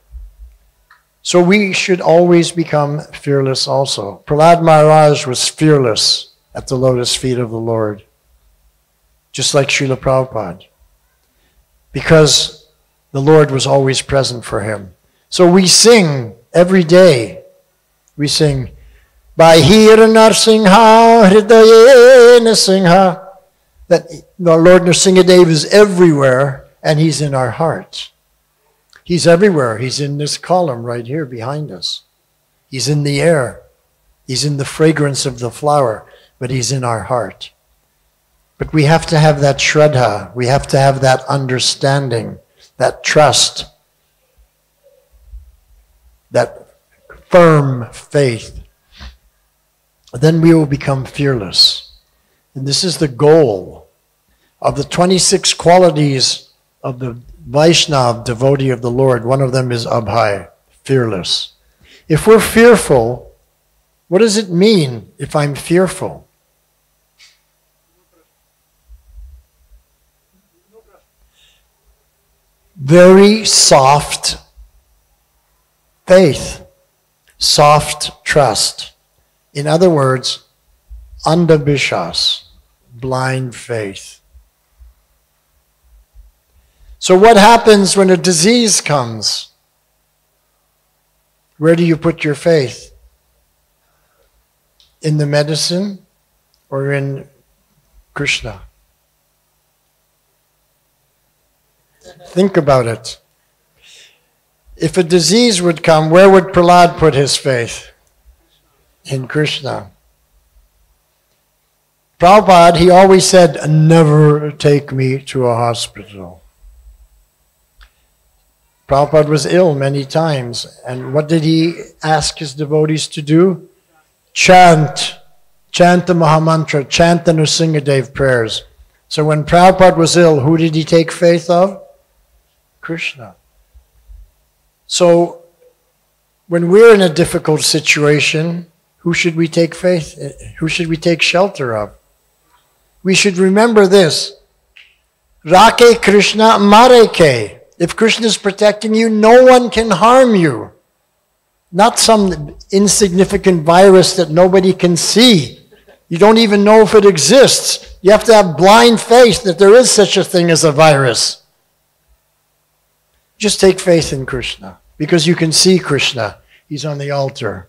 Speaker 2: So we should always become fearless also. Prahlad Maharaj was fearless at the lotus feet of the Lord, just like Srila Prabhupada, because the Lord was always present for him. So we sing every day. We sing, Bahir Narsingha Hridaye Narsingha. That the Lord Nrsingadev is everywhere and he's in our hearts. He's everywhere. He's in this column right here behind us. He's in the air. He's in the fragrance of the flower, but he's in our heart. But we have to have that shraddha. We have to have that understanding, that trust, that firm faith. Then we will become fearless. And this is the goal of the 26 qualities of the Vaishnav, devotee of the Lord, one of them is Abhay, fearless. If we're fearful, what does it mean if I'm fearful? Very soft faith, soft trust. In other words, andhabishas, blind faith. So, what happens when a disease comes? Where do you put your faith? In the medicine or in Krishna? Think about it. If a disease would come, where would Prahlad put his faith? In Krishna. Prabhupada, he always said, never take me to a hospital. Prabhupada was ill many times. And what did he ask his devotees to do? Chant. Chant the Mahamantra. Chant the Nrsingadev prayers. So when Prabhupada was ill, who did he take faith of? Krishna. So when we're in a difficult situation, who should we take faith? Eh, who should we take shelter of? we should remember this. Rake Krishna Mareke. If Krishna is protecting you, no one can harm you. Not some insignificant virus that nobody can see. You don't even know if it exists. You have to have blind faith that there is such a thing as a virus. Just take faith in Krishna because you can see Krishna. He's on the altar.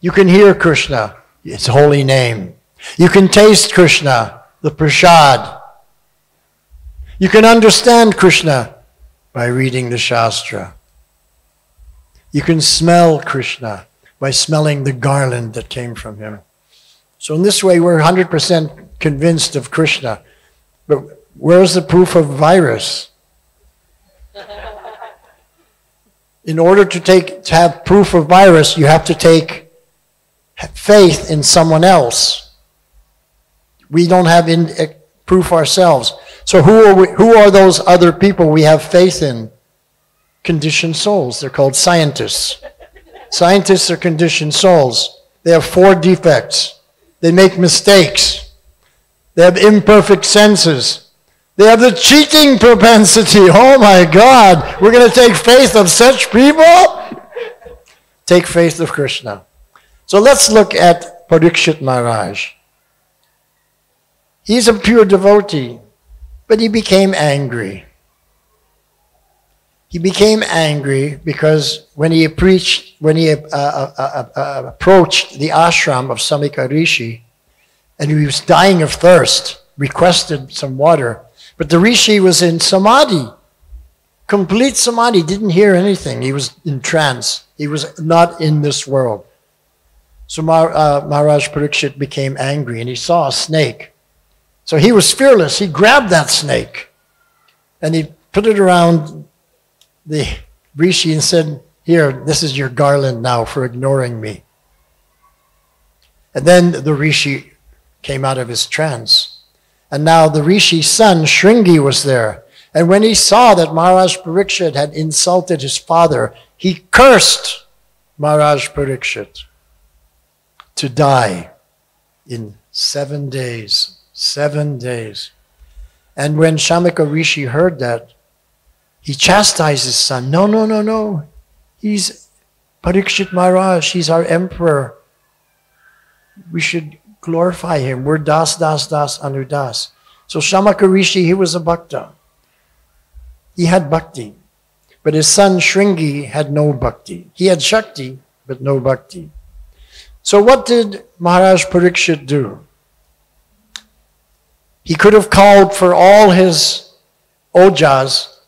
Speaker 2: You can hear Krishna, his holy name. You can taste Krishna, the prasad. You can understand Krishna by reading the Shastra. You can smell Krishna by smelling the garland that came from him. So, in this way, we're 100% convinced of Krishna. But where's the proof of virus? In order to, take, to have proof of virus, you have to take faith in someone else. We don't have in, uh, proof ourselves. So who are, we, who are those other people we have faith in? Conditioned souls. They're called scientists. Scientists are conditioned souls. They have four defects. They make mistakes. They have imperfect senses. They have the cheating propensity. [LAUGHS] Oh my God. We're going to take faith of such people? Take faith of Krishna. So let's look at Parikshit Maharaj. He's a pure devotee, but he became angry. He became angry because when he preached, when he uh, uh, uh, uh, approached the ashram of Samika Rishi, and he was dying of thirst, requested some water, but the Rishi was in samadhi, complete samadhi, didn't hear anything. He was in trance. He was not in this world. So uh, Maharaj Parikshit became angry and he saw a snake. So he was fearless. He grabbed that snake and he put it around the rishi and said, Here, this is your garland now for ignoring me. And then the rishi came out of his trance. And now the rishi's son, Shringi, was there. And when he saw that Maharaj Parikshit had insulted his father, he cursed Maharaj Parikshit to die in seven days. Seven days. And when Shamika Rishi heard that, he chastised his son. No, no, no, no. He's Parikshit Maharaj. He's our emperor. We should glorify him. We're Das, Das, Das, anu das. So Shamika Rishi, he was a bhakta. He had bhakti. But his son Shringi had no bhakti. He had Shakti, but no bhakti. So, what did Maharaj Parikshit do? He could have called for all his ojas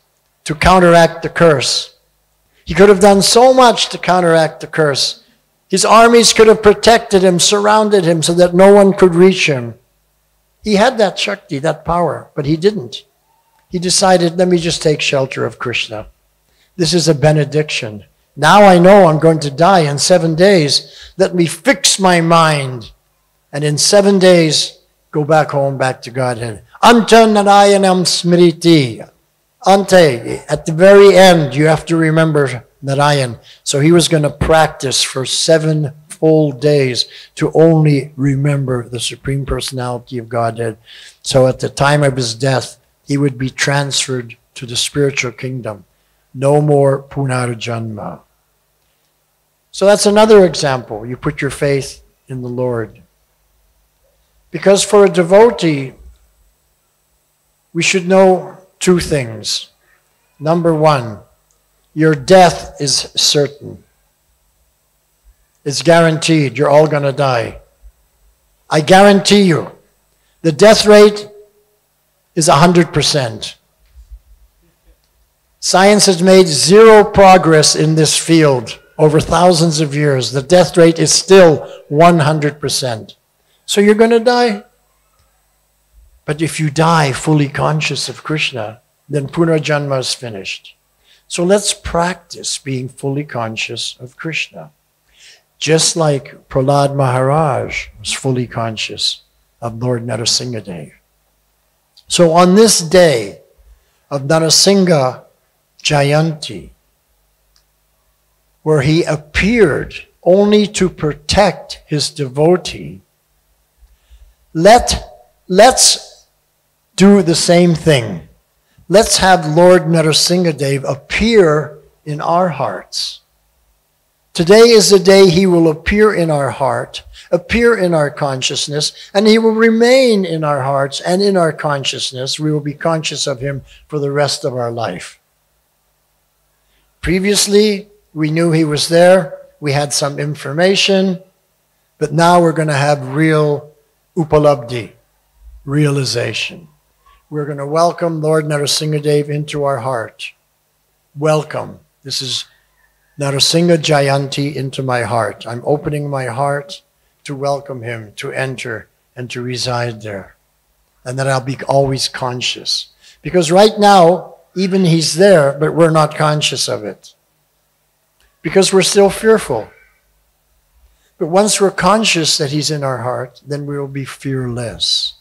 Speaker 2: to counteract the curse. He could have done so much to counteract the curse. His armies could have protected him, surrounded him so that no one could reach him. He had that Shakti, that power, but he didn't. He decided, let me just take shelter of Krishna. This is a benediction. Now I know I'm going to die in seven days. Let me fix my mind. And in seven days, go back home, back to Godhead. Anta Narayanam Smriti. Ante, at the very end, you have to remember Narayan. So he was going to practice for seven full days to only remember the Supreme Personality of Godhead. So at the time of his death, he would be transferred to the spiritual kingdom. No more punarjanma. So that's another example. You put your faith in the Lord. Because for a devotee, we should know two things. Number one, your death is certain. It's guaranteed. You're all going to die. I guarantee you, the death rate is 100%. Science has made zero progress in this field over thousands of years. The death rate is still 100%. So you're going to die. But if you die fully conscious of Krishna, then Punarjanma is finished. So let's practice being fully conscious of Krishna. Just like Prahlad Maharaj was fully conscious of Lord Narasimhadev. So on this day of Narasingha Jayanti, where he appeared only to protect his devotee, let let's do the same thing. Let's have Lord Narasimhadev appear in our hearts. Today is the day he will appear in our heart, appear in our consciousness, and he will remain in our hearts and in our consciousness. We will be conscious of him for the rest of our life. Previously, we knew he was there, we had some information, but now we're going to have real upalabdhi, realization. We're going to welcome Lord Narasimhadev into our heart. Welcome. This is Narasimha Jayanti into my heart. I'm opening my heart to welcome him, to enter, and to reside there. And that I'll be always conscious. Because right now, even he's there, but we're not conscious of it. Because we're still fearful. But once we're conscious that He's in our heart, then we will be fearless.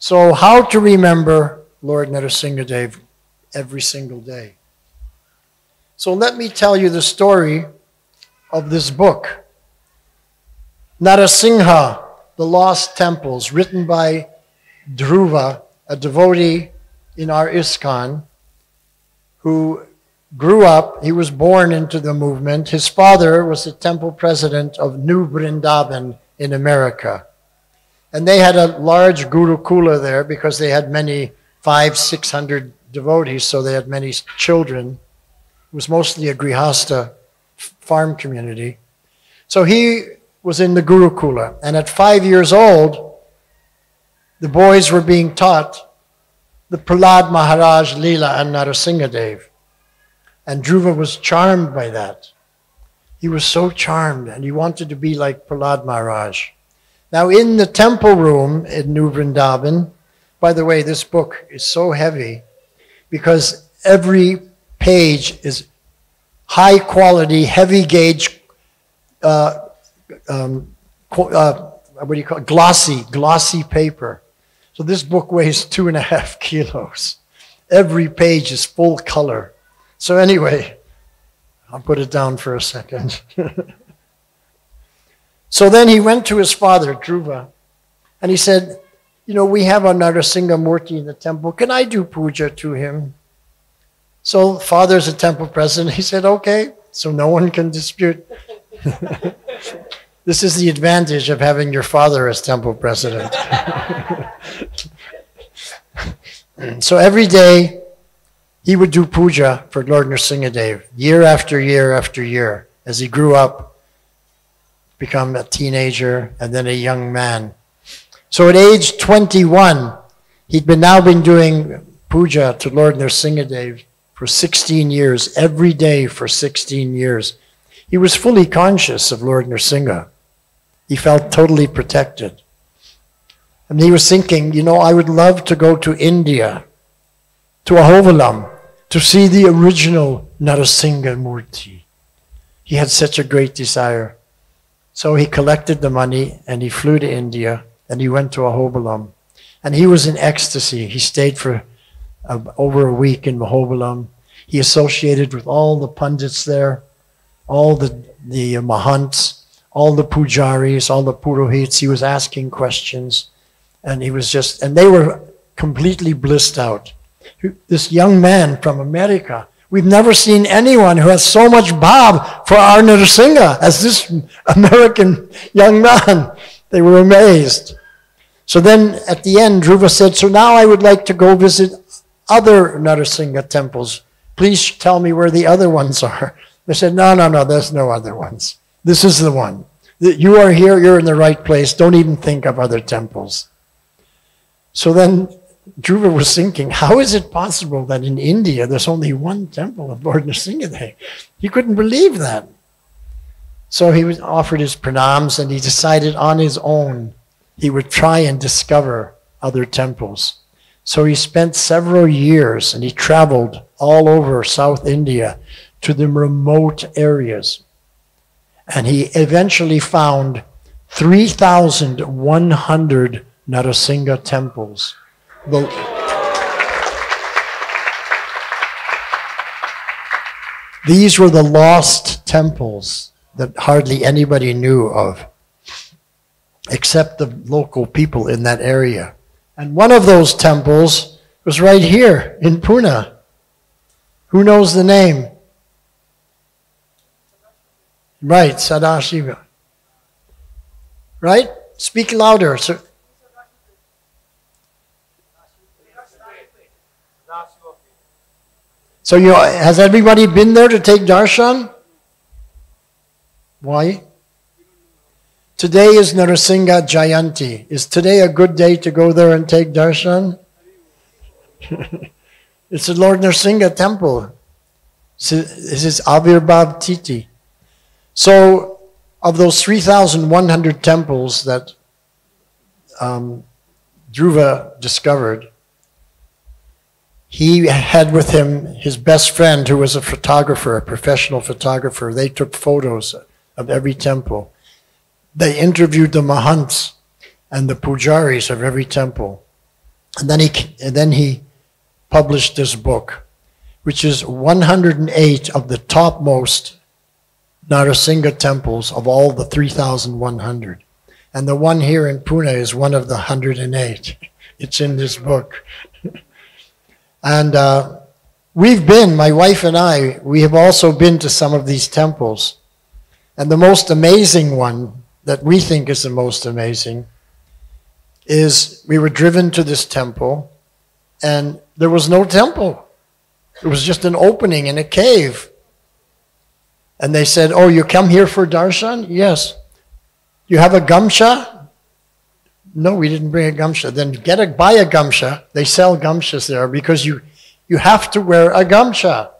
Speaker 2: So, how to remember Lord Narasimhadev every single day? So, let me tell you the story of this book Narasimha, The Lost Temples, written by Dhruva, a devotee in our ISKCON, who grew up, he was born into the movement. His father was the temple president of New Vrindavan in America. And they had a large Gurukula there because they had many, five, six hundred devotees, so they had many children. It was mostly a Grihasta farm community. So he was in the Gurukula. And at five years old, the boys were being taught the Prahlad Maharaj Leela and Narasimhadev. And Dhruva was charmed by that. He was so charmed and he wanted to be like Prahlad Maharaj. Now, in the temple room in New Vrindavan, by the way, this book is so heavy because every page is high quality, heavy gauge, uh, um, uh, what do you call it? Glossy, glossy paper. So this book weighs two and a half [LAUGHS] kilos. Every page is full color. So, anyway, I'll put it down for a second. [LAUGHS] so then he went to his father, Dhruva, and he said, You know, we have Narasimha Murti in the temple. Can I do puja to him? So, father's a temple president. [LAUGHS] He said, Okay, so no one can dispute. [LAUGHS] this is the advantage of having your father as temple president. [LAUGHS] so every day, he would do puja for Lord Nrsingadev year after year after year as he grew up, become a teenager and then a young man. So at age 21, he'd been now been doing puja to Lord Nrsingadev for 16 years, every day for 16 years. He was fully conscious of Lord Nrsinga. He felt totally protected. And he was thinking, you know, I would love to go to India, to Ahobalam, to see the original Narasimha Murti. He had such a great desire. So he collected the money and he flew to India and he went to Ahobalam. And he was in ecstasy. He stayed for uh, over a week in Ahobalam. He associated with all the pundits there, all the, the mahants, all the pujaris, all the purohits. He was asking questions. And he was just, and they were completely blissed out this young man from America. We've never seen anyone who has so much bob for our Nrsinga as this American young man. They were amazed. So then at the end, Dhruva said, So now I would like to go visit other Nrsinga temples. Please tell me where the other ones are. They said, No, no, no, there's no other ones. This is the one. You are here, you're in the right place. Don't even think of other temples. So then Dhruva was thinking, how is it possible that in India there's only one temple of Lord Nrsingadev? He couldn't believe that. So he was offered his pranams and he decided on his own he would try and discover other temples. So he spent several years and he traveled all over South India to the remote areas. And he eventually found 3,100 Narasimha temples the, these were the lost temples that hardly anybody knew of, except the local people in that area. And one of those temples was right here in Pune. Who knows the name? Right, Sadashiva. Right? Speak louder. So, so you, has everybody been there to take darshan? Why? Today is Narasingha Jayanti. Is today a good day to go there and take darshan? [LAUGHS] it's the Lord Narsingha temple. This is Avirbhav Tithi. So, of those 3,100 temples that um, Dhruva discovered, he had with him his best friend who was a photographer, a professional photographer. They took photos of every temple. They interviewed the mahants and the pujaris of every temple. And then he, and then he published this book, which is 108 of the topmost Narasingha temples of all the 3,100. And the one here in Pune is one of the 108. It's in this book. And uh, we've been, my wife and I, we have also been to some of these temples. And the most amazing one that we think is the most amazing is we were driven to this temple and there was no temple. It was just an opening in a cave. And they said, Oh, you come here for darshan? Yes. You have a gamsha? No, we didn't bring a gamsha. Then get a buy a gamsha. They sell gamshas there because you you have to wear a gamsha.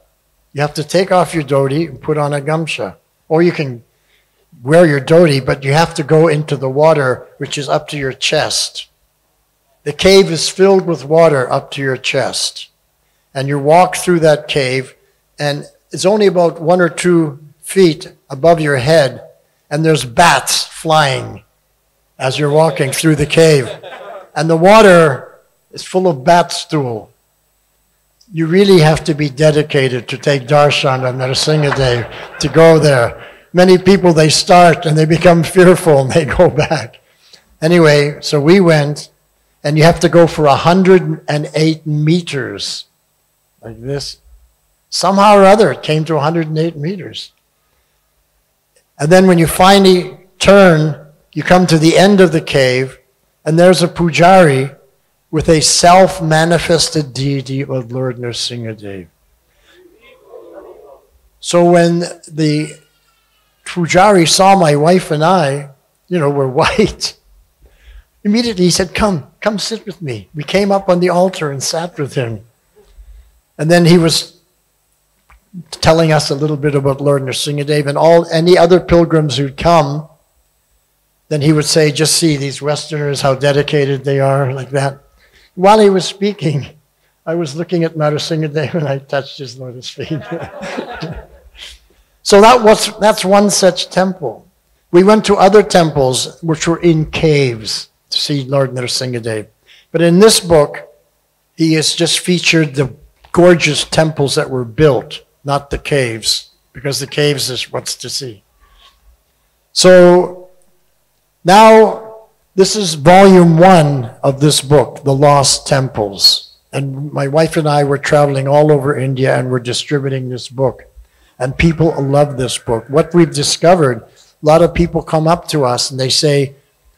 Speaker 2: You have to take off your dhoti and put on a gamsha. Or you can wear your dhoti, but you have to go into the water which is up to your chest. The cave is filled with water up to your chest. And you walk through that cave, and it's only about one or two feet above your head, and there's bats flying as you're walking through the cave. And the water is full of bat stool. You really have to be dedicated to take darshan on Narasimha Day to go there. Many people, they start and they become fearful and they [LAUGHS] go back. Anyway, so we went, and you have to go for 108 meters like this. Somehow or other, it came to 108 meters. And then when you finally turn, you come to the end of the cave, and there's a pujari with a self manifested deity of Lord Nrsimhadev. So when the pujari saw my wife and I, you know, were [LAUGHS] white, immediately he said, Come, come sit with me. We came up on the altar and sat with him. And then he was telling us a little bit about Lord Nrsimhadev and all any other pilgrims who'd come. Then he would say, Just see these Westerners, how dedicated they are, like that. While he was speaking, I was looking at Nrsimhadev and I touched his lotus feet. [LAUGHS] so that was, that's one such temple. We went to other temples which were in caves to see Lord Nrsimhadev. But in this book, he has just featured the gorgeous temples that were built, not the caves, because the caves is what's to see. So now this is volume one of this book, The Lost Temples. And my wife and I were traveling all over India and we're distributing this book. And people love this book. What we've discovered, a lot of people come up to us and they say,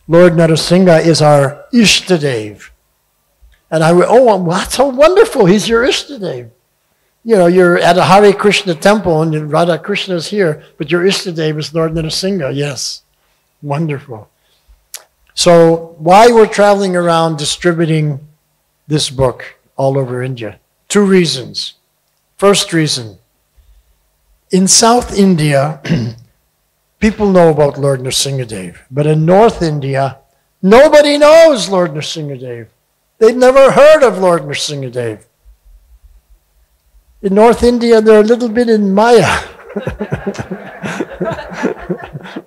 Speaker 2: Lord Narasingha is our Ishtadev. And I went, oh, um, that's so wonderful. He's your Ishtadev. You know, you're at a Hare Krishna temple and Radha Krishna is here, but your Ishtadev is Lord Narasingha. Yes. Wonderful. So, why we're traveling around distributing this book all over India? Two reasons. First reason in South India, [CLEARS THROAT] people know about Lord Nrsimhadev, but in North India, nobody knows Lord Nrsimhadev. They've never heard of Lord Nrsimhadev. In North India, they're a little bit in Maya. [LAUGHS]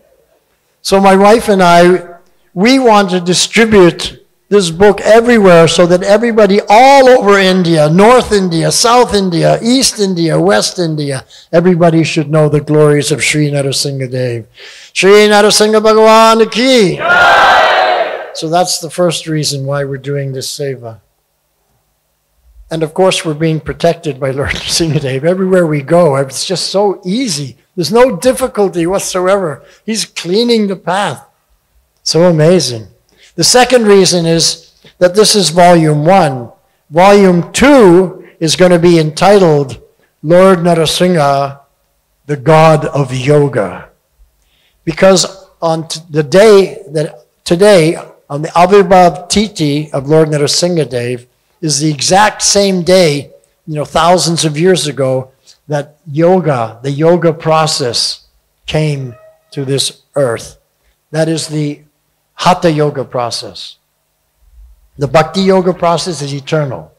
Speaker 2: so my wife and I, we want to distribute this book everywhere so that everybody all over India, North India, South India, East India, West India, everybody should know the glories of Sri Narasimha Dev. Sri Narasimha Bhagavan ki. So that's the first reason why we're doing this seva. And of course, we're being protected by Lord [LAUGHS] Singadev. Everywhere we go, it's just so easy. There's no difficulty whatsoever. He's cleaning the path. So amazing. The second reason is that this is volume one. Volume two is going to be entitled Lord Narasingha, the God of Yoga. Because on the day that today, on the Avirbhav Tithi of Lord Narasingha Dev, is the exact same day, you know, thousands of years ago, that yoga, the yoga process, came to this earth. That is the Hatha Yoga process. The Bhakti Yoga process is eternal.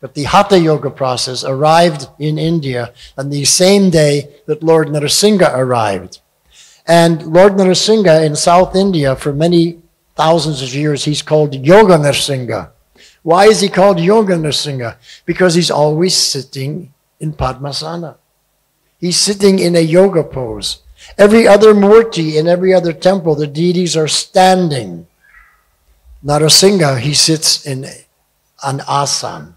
Speaker 2: But the Hatha Yoga process arrived in India on the same day that Lord Narasingha arrived. And Lord Narasingha in South India, for many thousands of years, he's called Yoga Narasingha. Why is he called Yoga Narasingha? Because he's always sitting in Padmasana. He's sitting in a yoga pose. Every other murti in every other temple, the deities are standing. Narasingha, he sits in an asan.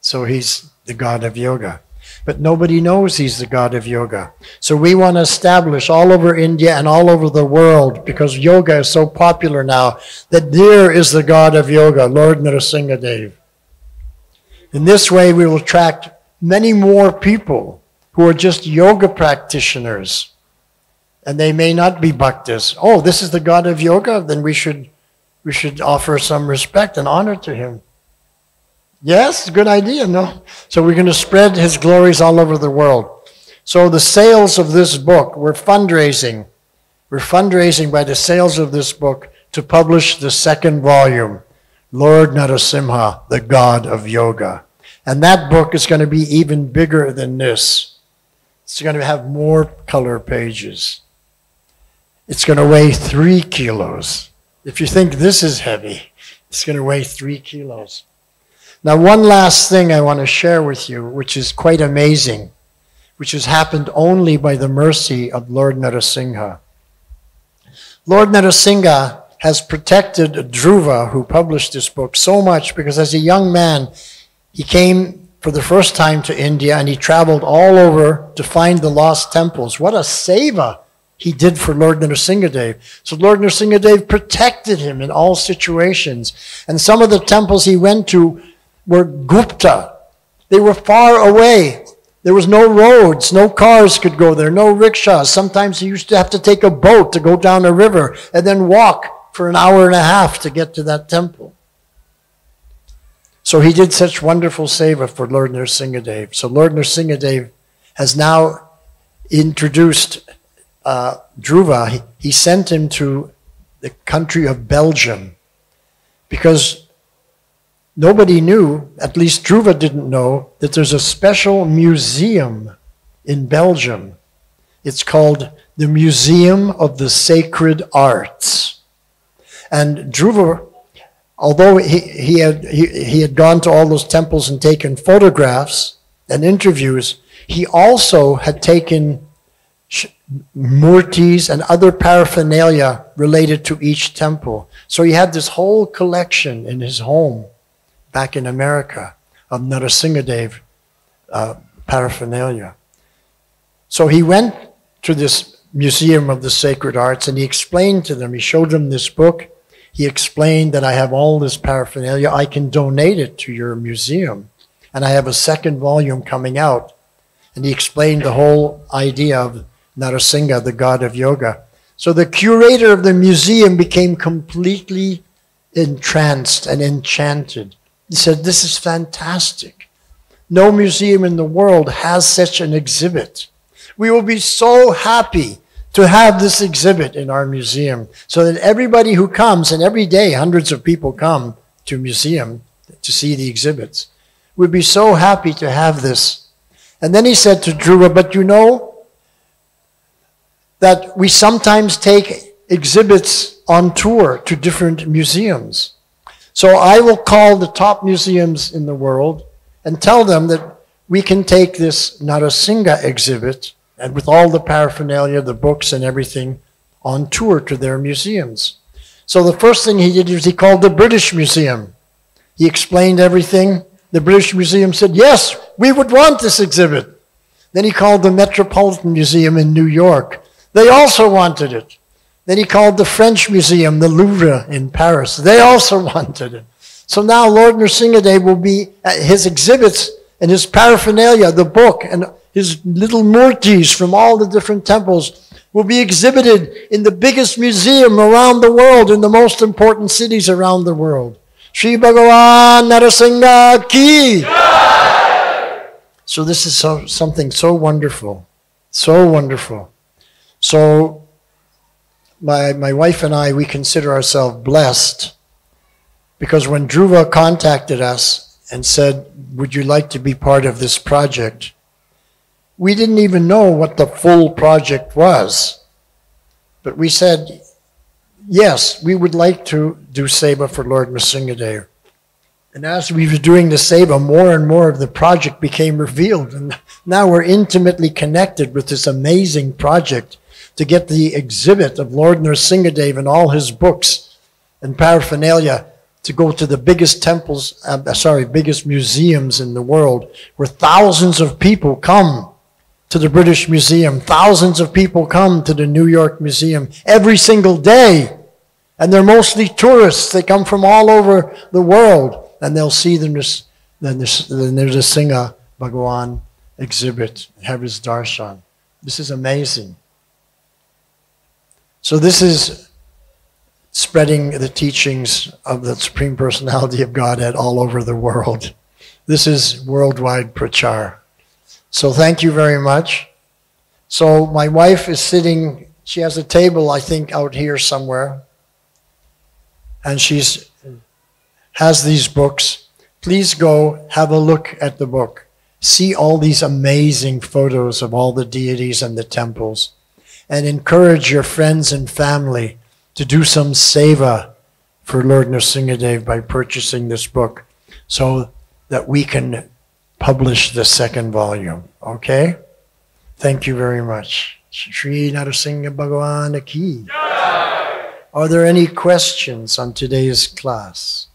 Speaker 2: So he's the god of yoga. But nobody knows he's the god of yoga. So we want to establish all over India and all over the world, because yoga is so popular now, that there is the god of yoga, Lord Narasingha Dev. In this way, we will attract many more people who are just yoga practitioners. And they may not be bhaktas. Oh, this is the god of yoga, then we should, we should offer some respect and honor to him. Yes, good idea, no? So we're going to spread his glories all over the world. So the sales of this book, we're fundraising. We're fundraising by the sales of this book to publish the second volume, Lord Narasimha, the God of Yoga. And that book is going to be even bigger than this. It's going to have more color pages. It's going to weigh three kilos. If you think this is heavy, it's going to weigh three kilos. Now, one last thing I want to share with you, which is quite amazing, which has happened only by the mercy of Lord Narasingha. Lord Narasingha has protected Dhruva, who published this book, so much because as a young man, he came for the first time to India and he traveled all over to find the lost temples. What a seva he did for Lord Nrsingadev. So Lord Nrsingadev protected him in all situations. And some of the temples he went to were Gupta. They were far away. There was no roads, no cars could go there, no rickshaws. Sometimes he used to have to take a boat to go down a river and then walk for an hour and a half to get to that temple. So he did such wonderful seva for Lord Nrsingadev. So Lord Nrsingadev has now introduced uh. He, he sent him to the country of Belgium because nobody knew, at least Dhruva didn't know, that there's a special museum in Belgium. It's called the Museum of the Sacred Arts. And Dhruva, although he, he, had, he, he had gone to all those temples and taken photographs and interviews, he also had taken murtis and other paraphernalia related to each temple. So he had this whole collection in his home back in America of Narasimhadev uh, paraphernalia. So he went to this Museum of the Sacred Arts and he explained to them, he showed them this book. He explained that I have all this paraphernalia, I can donate it to your museum. And I have a second volume coming out. And he explained the whole idea of Narasingha, the god of yoga. So the curator of the museum became completely entranced and enchanted. He said, This is fantastic. No museum in the world has such an exhibit. We will be so happy to have this exhibit in our museum so that everybody who comes, and every day hundreds of people come to museum to see the exhibits, would be so happy to have this. And then he said to Dhruva, but you know that we sometimes take exhibits on tour to different museums. So I will call the top museums in the world and tell them that we can take this Narasingha exhibit and with all the paraphernalia, the books and everything on tour to their museums. So the first thing he did was he called the British Museum. He explained everything. The British Museum said, Yes, we would want this exhibit. Then he called the Metropolitan Museum in New York. They also wanted it. Then he called the French Museum, the Louvre in Paris. They also [LAUGHS] wanted it. So now Lord Nrsingadev will be his exhibits and his paraphernalia, the book, and his little murtis from all the different temples will be exhibited in the biggest museum around the world, in the most important cities around the world. Sri Bhagavan Narasingha ki. So this is so, something so wonderful, so wonderful. So my, my wife and I, we consider ourselves blessed because when Dhruva contacted us and said, would you like to be part of this project? We didn't even know what the full project was. But we said, yes, we would like to do Seva for Lord Nrsingadev. And as we were doing the Seva, more and more of the project became revealed. And now we're intimately connected with this amazing project to get the exhibit of Lord Nrsingadev and all his books and paraphernalia to go to the biggest temples, uh, sorry, biggest museums in the world, where thousands of people come to the British Museum, thousands of people come to the New York Museum every single day. And they're mostly tourists. They come from all over the world, and they'll see the, the, the Bhagawan exhibit, have his darshan. This is amazing. So this is spreading the teachings of the Supreme Personality of Godhead all over the world. This is worldwide prachar. So thank you very much. So my wife is sitting, she has a table, I think, out here somewhere. And she's has these books. Please go have a look at the book. See all these amazing photos of all the deities and the temples. And encourage your friends and family to do some seva for Lord Nrsingadev by purchasing this book so that we can publish the second volume. Okay? Thank you very much. Sri Narasingha Bhagavan Ki. Are there any questions on today's class?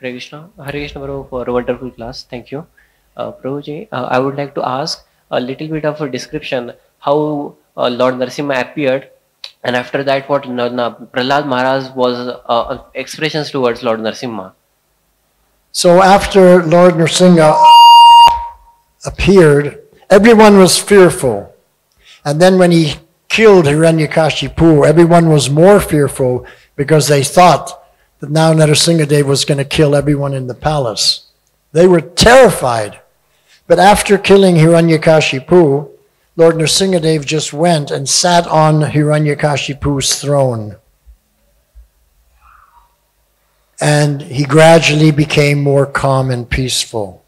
Speaker 3: Hare Krishna. Hare Krishna Prabhu for a wonderful class. Thank you. Uh, Prabhuji, uh, I would like to ask a little bit of a description how uh, Lord Narasimha appeared and after that what na, na, Prahlad Maharaj was uh, expressions towards Lord Narasimha.
Speaker 2: So after Lord Nrsinga appeared, everyone was fearful. And then when he killed Hiranyakashipu, everyone was more fearful because they thought that now Narasimhadev was going to kill everyone in the palace. They were terrified. But after killing Hiranyakashipu, Lord Nrsingadev just went and sat on Hiranyakashipu's throne. And he gradually became more calm and peaceful.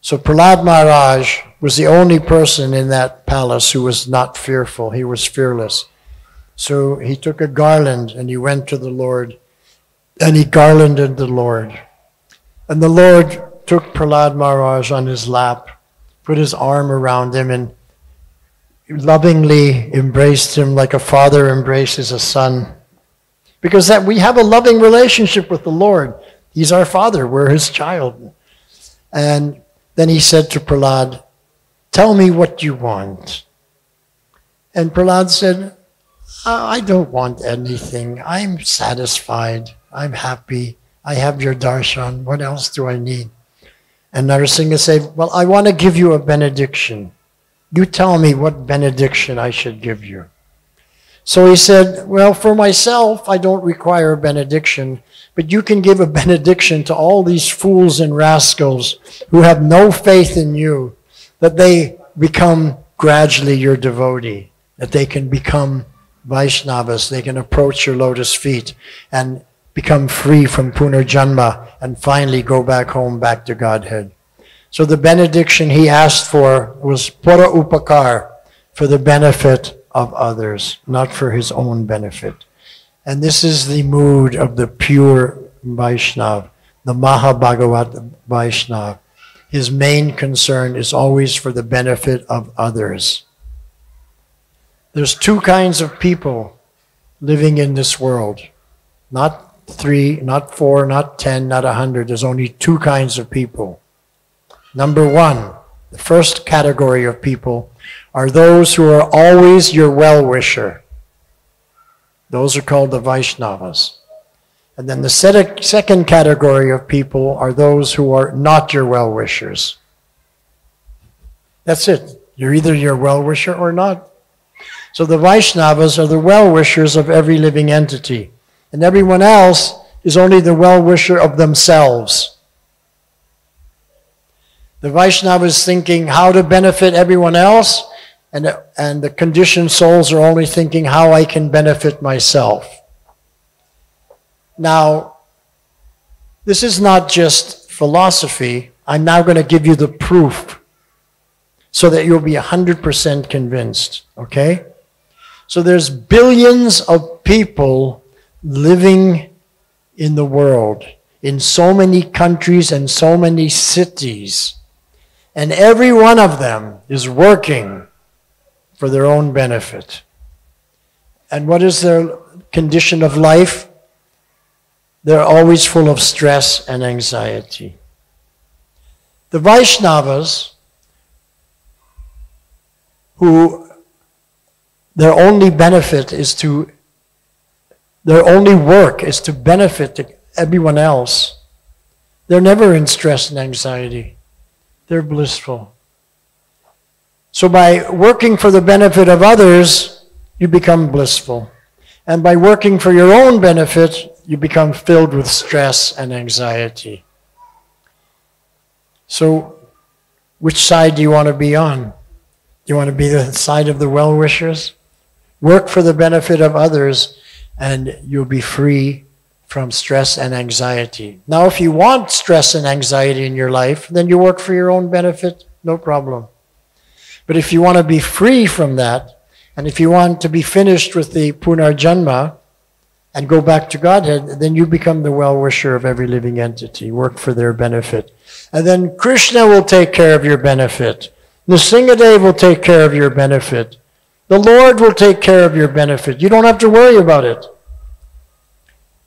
Speaker 2: So Prahlad Maharaj was the only person in that palace who was not fearful. He was fearless. So he took a garland and he went to the Lord and he garlanded the Lord. And the Lord took Prahlad Maharaj on his lap, put his arm around him, and lovingly embraced him like a father embraces a son. Because that we have a loving relationship with the Lord. He's our father, we're his child. And then he said to Prahlad, Tell me what you want. And Prahlad said, I don't want anything. I'm satisfied. I'm happy. I have your darshan. What else do I need? And Narasingha said, Well, I want to give you a benediction. You tell me what benediction I should give you. So he said, Well, for myself, I don't require a benediction, but you can give a [LAUGHS] benediction to all these fools and rascals who have no faith in you, that they become gradually your devotee, that they can become Vaishnavas, they can approach your lotus feet and become free from punarjanma and finally go back home, back to Godhead. So the benediction he asked for was para upakar, for the benefit of others, not for his own benefit. And this is the mood of the pure Vaishnav, the Mahabhagavat Vaishnav. His main concern is always for the benefit of others. There's two kinds of people living in this world. Not three, not four, not ten, not a hundred. There's only two kinds of people. Number one, the first category of people are those who are always your well wisher. Those are called the Vaishnavas. And then the second category of people are those who are not your well wishers. That's it. You're either your well wisher or not. So the Vaishnavas are the well wishers of every living entity. And everyone else is only the well wisher of themselves. The Vaishnava is thinking how to benefit everyone else, and, and the conditioned souls are only thinking how I can benefit myself. Now, this is not just philosophy. I'm now going to give you the proof so that you'll be 100% convinced, okay? So there's billions of people living in the world, in so many countries and so many cities. And every one of them is working for their own benefit. And what is their condition of life? They're always full of stress and anxiety. The Vaishnavas, who their only benefit is to, their only work is to benefit everyone else, they're never in stress and anxiety. They're blissful. So by working for the benefit of others, you become blissful. And by working for your own benefit, you become filled with stress and anxiety. So, which side do you want to be on? You want to be the side of the well wishers? Work for the benefit of others, and you'll be free from stress and anxiety. Now, if you want stress and anxiety in your life, then you work for your own benefit, no problem. But if you want to be free from that, and if you want to be finished with the Punarjanma and go back to Godhead, then you become the well wisher of every living entity, work for their benefit. And then Krishna will take care of your benefit. Nrsingadev will take care of your benefit. The Lord will take care of your benefit. You don't have to worry about it.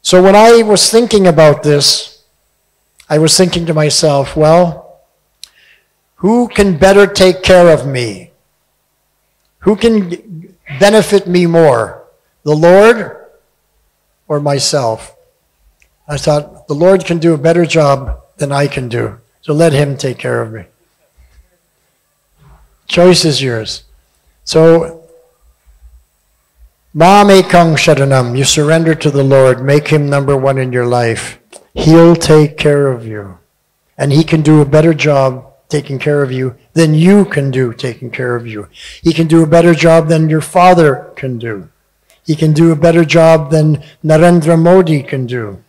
Speaker 2: So when I was thinking about this, I was thinking to myself, well, who can better take care of me? Who can benefit me more? The Lord or myself? I thought, the Lord can do a better job than I can do. So let Him take care of me. Choice is yours. So, Mamekang Sharanam, you surrender to the Lord, make Him number one in your life. He'll take care of you. And He can do a better job taking care of you than you can do taking care of you. He can do a better job than your father can do. He can do a better job than Narendra Modi can do.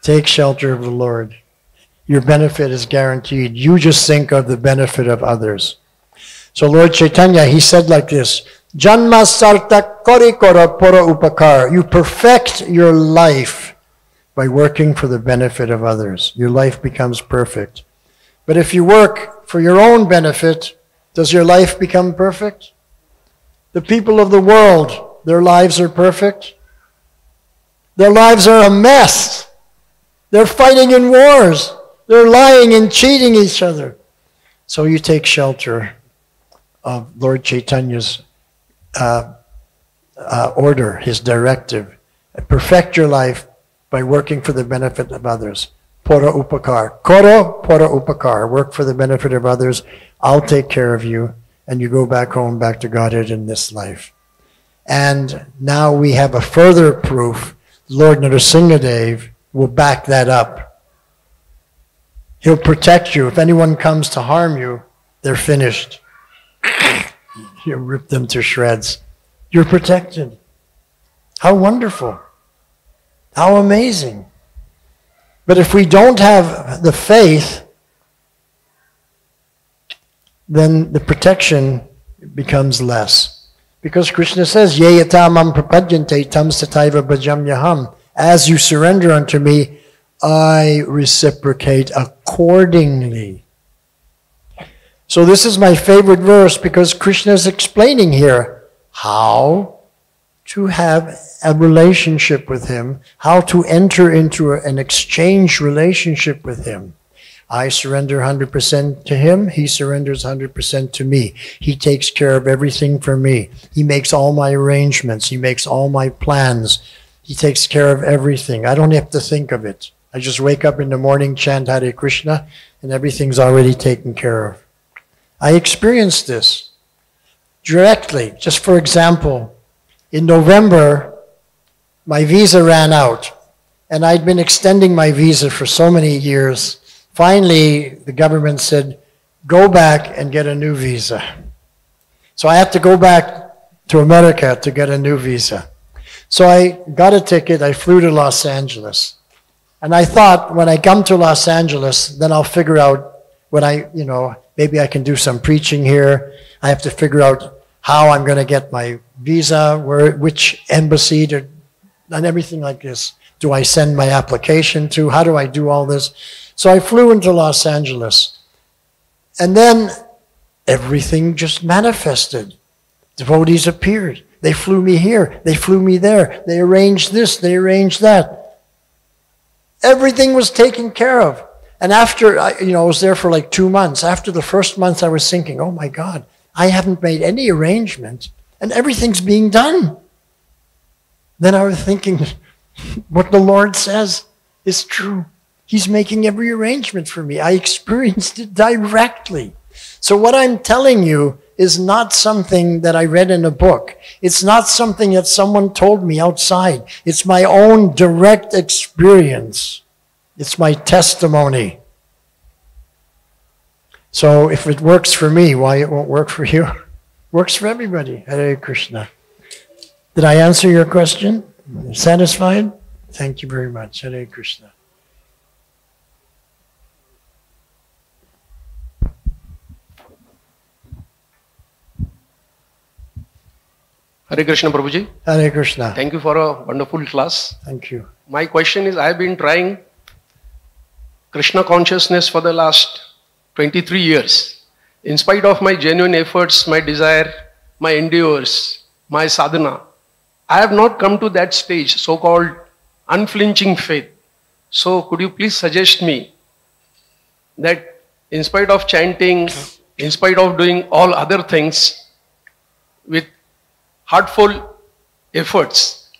Speaker 2: Take shelter of the Lord. Your benefit is guaranteed. You just think of the benefit of others. So Lord Chaitanya, he said like this, Janma sarta kori kora pora upakar. You perfect your life by working for the benefit of others. Your life becomes perfect. But if you work for your own benefit, does your life become perfect? The people of the world, their lives are perfect. Their lives are a mess. They're fighting in wars. They're lying and cheating each other. So you take shelter of Lord Chaitanya's uh, uh, order, his directive. Perfect your life by working for the benefit of others. Pora upakar. Koro pora upakar. Work for the benefit of others. I'll take care of you. And you go back home, back to Godhead in this life. And now we have a further proof. Lord Nrsingadev will back that up. He'll protect you. If anyone comes to harm you, they're finished. You rip them to shreds. You're protected. How wonderful. How amazing. But if we don't have the faith, then the protection becomes less. Because Krishna says, Ye prapadyante tam tathaiva bhajamyaham. As you surrender unto me, I reciprocate accordingly. So this is my favorite verse because Krishna is explaining here how to have a relationship with him, how to enter into an exchange relationship with him. I surrender 100% to him. He surrenders 100% to me. He takes care of everything for me. He makes all my arrangements. He makes all my plans. He takes care of everything. I don't have to think of it. I just wake up in the morning, chant Hare Krishna, and everything's already taken care of. I experienced this directly. Just for example, in November, my visa ran out, and I'd been extending my visa for so many years. Finally, the government said, go back and get a new visa. So I had to go back to America to get a new visa. So I got a ticket, I flew to Los Angeles. And I thought when I come to Los Angeles, then I'll figure out when I, you know, maybe I can do some preaching here. I have to figure out how I'm going to get my visa, where, which embassy to, and everything like this. Do I send my application to? How do I do all this? So I flew into Los Angeles. And then everything just manifested. Devotees appeared. They flew me here. They flew me there. They arranged this. They arranged that. Everything was taken care of. And after, I, you know, I was there for like two months. After the first month, I was thinking, oh my God, I haven't made any arrangements and everything's being done. Then I was thinking, [LAUGHS] what the Lord says is true. He's making every arrangement for me. I experienced it directly. So what I'm telling you is not something that I read in a book. It's not something that someone told me outside. It's my own direct experience. It's my testimony. So if it works for me, why it won't work for you? [LAUGHS] Works for everybody. Hare Krishna. Did I answer your question? Satisfied? Thank you very much. Hare Krishna.
Speaker 1: Hare Krishna Prabhuji.
Speaker 2: Hare Krishna.
Speaker 1: Thank you for a wonderful class.
Speaker 2: Thank you.
Speaker 1: My question is I have been trying Krishna consciousness for the last 23 years. In spite of my genuine efforts, my desire, my endeavors, my sadhana, I have not come to that stage, so called unflinching faith. So, could you please suggest me that in spite of chanting, in spite of doing all other things, with heartful efforts,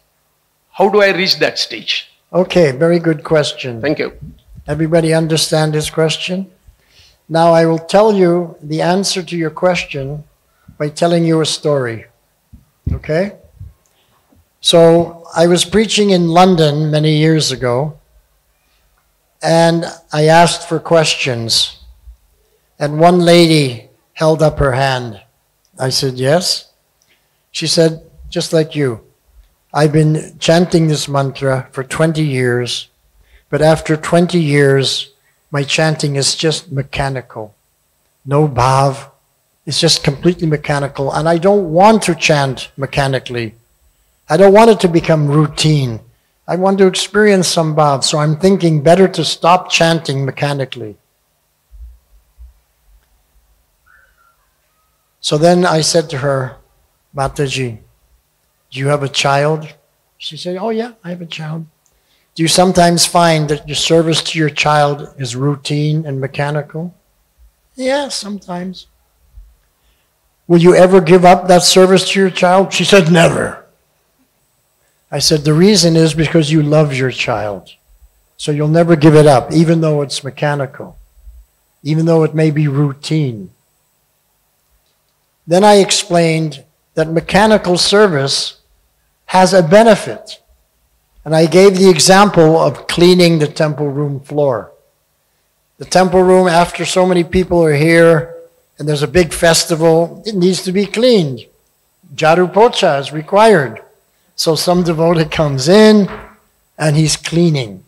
Speaker 1: how do I reach that stage?
Speaker 2: Okay, very good question.
Speaker 1: Thank you.
Speaker 2: Everybody understand his question? Now I will tell you the answer to your question by telling you a story. Okay? So I was preaching in London many years ago, and I asked for questions. And one lady held up her hand. I said, Yes. She said, Just like you. I've been chanting this mantra for 20 years, but after 20 years, my chanting is just mechanical. No bhav. It's just completely mechanical. And I don't want to chant mechanically. I don't want it to become routine. I want to experience some bhav. So I'm thinking better to stop chanting mechanically. So then I said to her, Mataji, do you have a child? She said, Oh, yeah, I have a child. Do you sometimes find that your service to your child is routine and mechanical? Yeah, sometimes. Will you ever give up that service to your child? She said, Never. I said, The reason is because you love your child. So you'll never give it up, even though it's mechanical, even though it may be routine. Then I explained that mechanical service has a benefit. And I gave the example of cleaning the temple room floor. The temple room, after so many people are here and there's a big festival, it needs to be cleaned. Jaru pocha is required. So some devotee comes in and he's cleaning.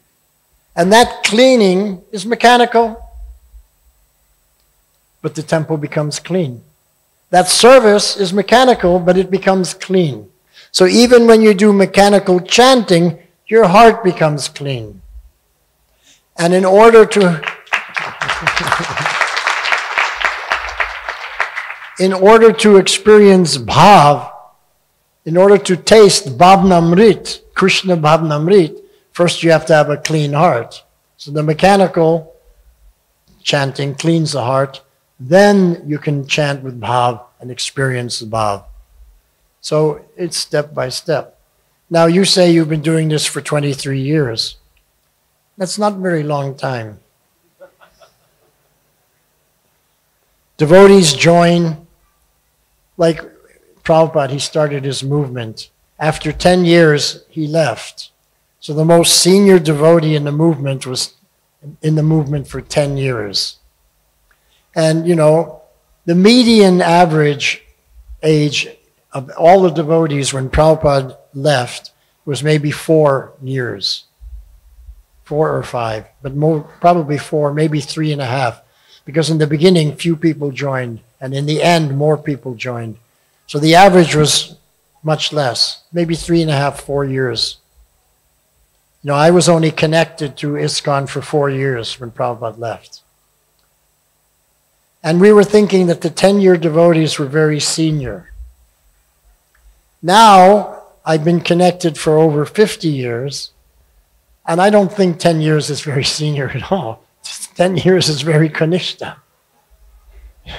Speaker 2: And that cleaning is mechanical. but the temple becomes clean. That service is mechanical, but it becomes clean. So even when you do mechanical chanting, your heart becomes clean. And in order to in order to experience bhav, in order to taste bhavnamrit, Krishna bhavnamrit, first you have to have a clean heart. So the mechanical chanting cleans the heart. Then you can chant with bhav and experience the bhav. So it's step by step. Now you say you've been doing this for 23 years. That's not a very long time. Devotees join, like Prabhupada, he started his movement. After 10 years, he left. So the most senior devotee in the movement was in the movement for 10 years. And, you know, the median average age of all the devotees when Prabhupada left was maybe four years, four or five, but more, probably four, maybe three and a half, because in the beginning, few people joined, and in the end, more people joined. So the average was much less, maybe three and a half, four years. You know, I was only connected to ISKCON for four years when Prabhupada left. And we were thinking that the 10 year devotees were very senior. Now, I've been connected for over 50 years, and I don't think 10 years is very senior at all. [LAUGHS] 10 years is very Kanishta. [LAUGHS]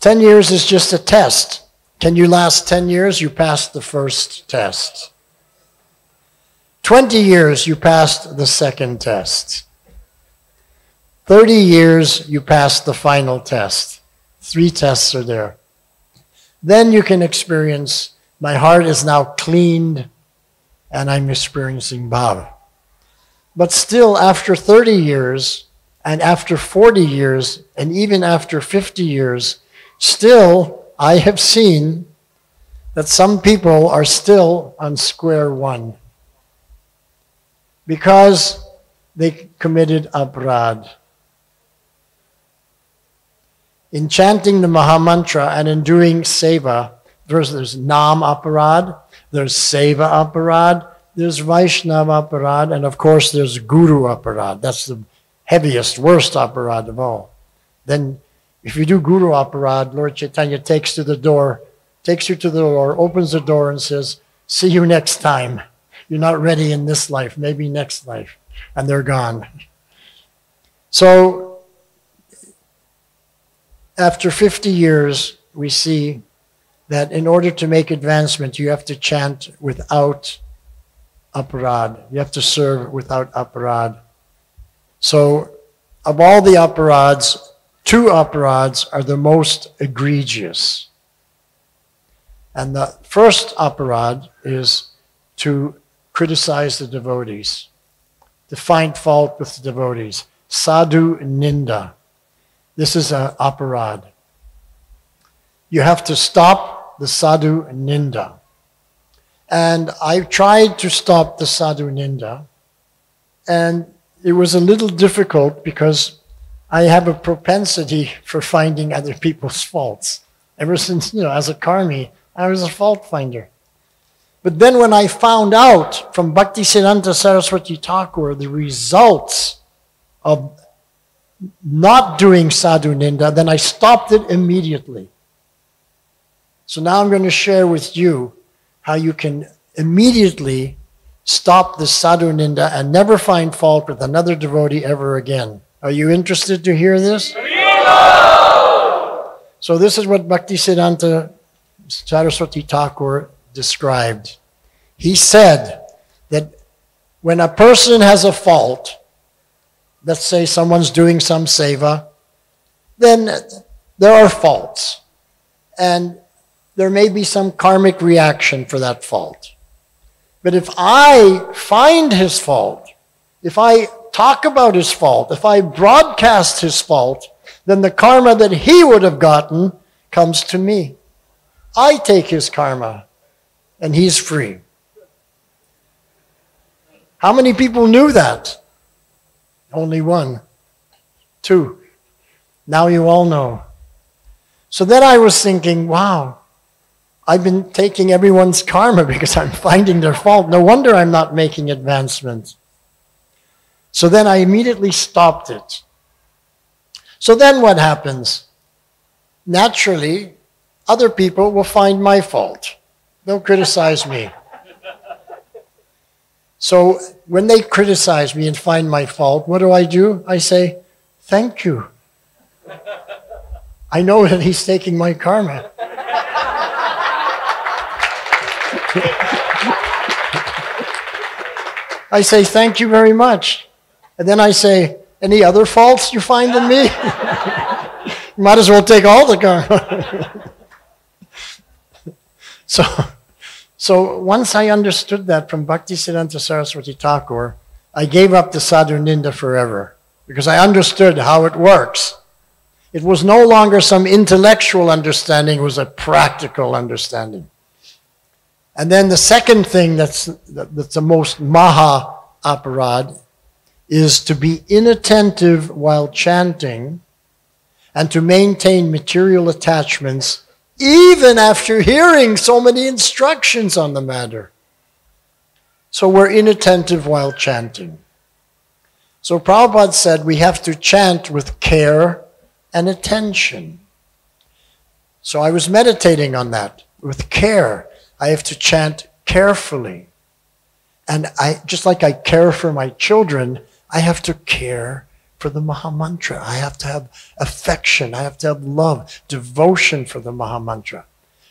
Speaker 2: 10 years is just a test. Can you last 10 years? You passed the first test. 20 years, you passed the second test. 30 years, you passed the final test. Three tests are there. Then you can experience my heart is now cleaned and I'm experiencing bhav. But still, after 30 years, and after 40 years, and even after 50 years, still I have seen that some people are still on square one because they committed aparad. In chanting the Mahamantra and in doing seva, there's, there's Nam aparad, there's Seva aparad, there's Vaishnava aparad, and of course there's Guru aparad. That's the heaviest, worst aparad of all. Then if you do Guru aparad, Lord Chaitanya takes to the door, takes you to the door, opens the door and says, see you next time. You're not ready in this life, maybe next life. And they're gone. So, after 50 years, we see that in order to make advancement, you have to chant without aparad. You have to serve without aparad. So, of all the aparads, two aparads are the most egregious. And the first aparad is to criticize the devotees, to find fault with the devotees. Sadhu ninda. This is an aparad. You have to stop the sadhu ninda. And I tried to stop the sadhu ninda, and it was a little difficult because I have a propensity for finding other people's faults. Ever since, you know, as a karmi, I was a fault finder. But then when I found out from Bhaktisiddhanta Saraswati Thakur the results of not doing sadhu ninda, then I stopped it immediately. So now I'm going to share with you how you can immediately stop the sadhu ninda and never find fault with another devotee ever again. Are you interested to hear this? So this is what Bhaktisiddhanta Saraswati Thakur described. He said that when a person has a fault, let's say someone's doing some seva, then there are faults. And there may be some karmic reaction for that fault. But if I find his fault, if I talk about his fault, if I broadcast his fault, then the karma that he would have gotten comes to me. I take his karma and he's free. How many people knew that? Only one. Two. Now you all know. So then I was thinking, wow, I've been taking everyone's karma [LAUGHS] because I'm finding their fault. No wonder I'm not making advancement. So then I immediately stopped it. So then what happens? Naturally, other people will find my fault. They'll criticize me. So when they criticize me and find my fault, what do I do? I say, Thank you. I know that he's taking my karma. [LAUGHS] I say, Thank you very much. And then I say, Any other faults you find in me? [LAUGHS] you might as well take all the karma. [LAUGHS] so, so once I understood that from Bhakti Bhaktisiddhanta Saraswati Thakur, I gave up the sadhu ninda forever because I understood how it works. It was no longer some intellectual understanding, it was a practical understanding. And then the second thing that's, that's the most maha aparad is to be inattentive while chanting and to maintain material attachments even after hearing so many instructions on the matter. So we're inattentive while chanting. So Prabhupada said we have to chant with care and attention. So I was meditating on that with care. I have to chant carefully. And I, just like I care for my children, I have to care for the Mahamantra. I have to have affection. I have to have love, devotion for the Mahamantra.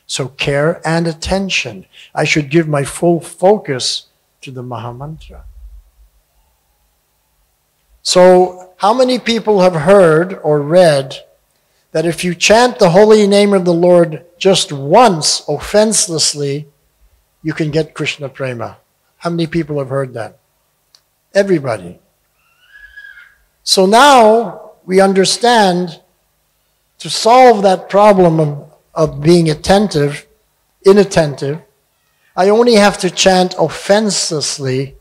Speaker 2: So care and attention. I should give my full focus to the Mahamantra. So, how many people have heard or read that if you chant the holy name of the Lord just once offenselessly, you can get Krishna Prema? How many people have heard that? Everybody. So now we understand to solve that problem of, of being attentive, inattentive, I only have to chant offenselessly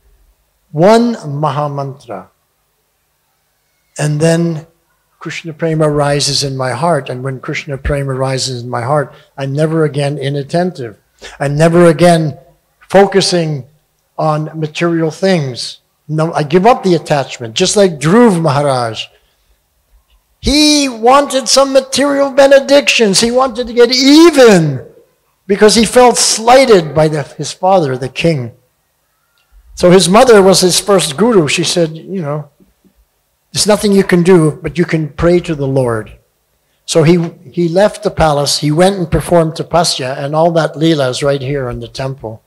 Speaker 2: one Mahamantra. And then Krishna Prema rises in my heart. And when Krishna Prema rises in my heart, I'm never again inattentive. I'm never again focusing on material things. No, I give up the attachment, just like Dhruv Maharaj. He wanted some material benedictions. He wanted to get even because he felt slighted by the, his father, the king. So his mother was his first guru. She said, You know, there's nothing you can do, but you can pray to the Lord. So he, he left the palace. He went and performed tapasya, and all that lila is right here in the temple.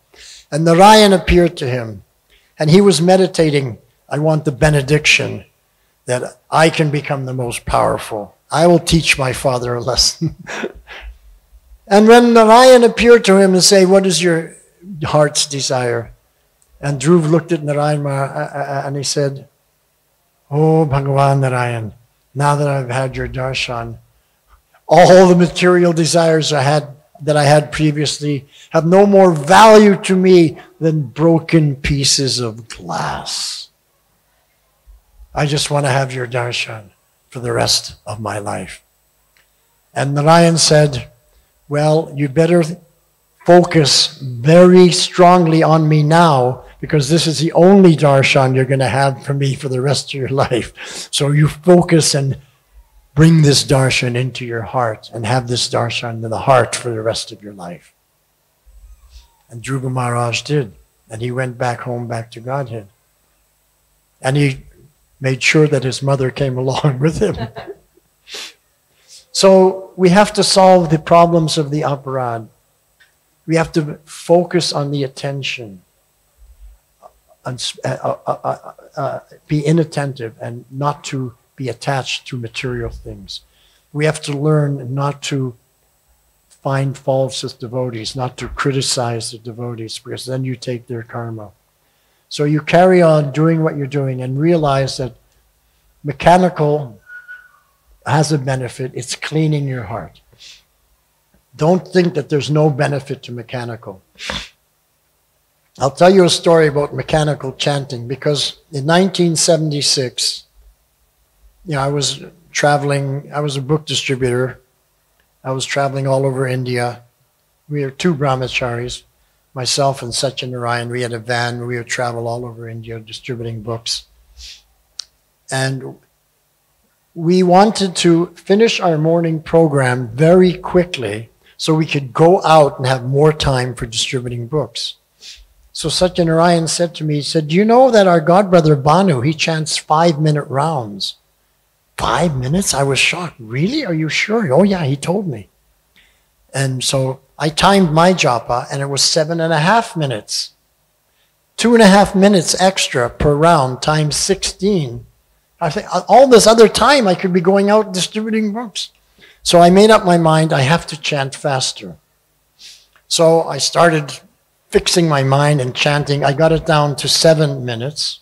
Speaker 2: And Narayan appeared to him, and he was meditating. I want the benediction that I can become the most powerful. I will teach my father a lesson. [LAUGHS] and when Narayan appeared to him and say, What is your heart's desire? And Dhruv looked at Narayan and he said, Oh, Bhagavan Narayan, now that I've had your darshan, all the material desires I had that I had previously have no more value to me than broken pieces of glass. I just want to have your darshan for the rest of my life. And Narayan said, Well, you better focus very strongly on me now because this is the only darshan you're going to have from me for the rest of your [LAUGHS] life. So you focus and bring this darshan into your heart and have this darshan in the heart for the rest of your life. And Dhruva Maharaj did. And he went back home, back to Godhead. And he made sure that his mother came [LAUGHS] along with him. so we have to solve the problems of the aparad. We have to focus on the attention and uh, uh, uh, be inattentive and not to be attached to material things. We have to learn not to find faults with devotees, not to criticize the devotees, because then you take their karma. So you carry on doing what you're doing and realize that mechanical has a benefit. It's cleaning your heart. Don't think that there's no benefit to mechanical. I'll tell you a story about mechanical chanting because in 1976, you know, I was traveling. I was a book distributor. I was traveling all over India. We were two brahmacharis, myself and Satyanarayan. We had a van. We would travel all over India distributing books. And we wanted to finish our morning program very quickly so we could go out and have more time for distributing books. So Satyanarayan said to me, he said, Do you know that our godbrother Banu, he chants five minute rounds? Five minutes? I was shocked. Really? Are you sure? Oh, yeah, he told me. And so I timed my japa and it was seven and a half minutes. Two and a half minutes extra per round times 16. I think uh, all this other time I could be going out distributing books. So I made up my mind I have to chant faster. So I started fixing my mind and chanting. I got it down to seven minutes.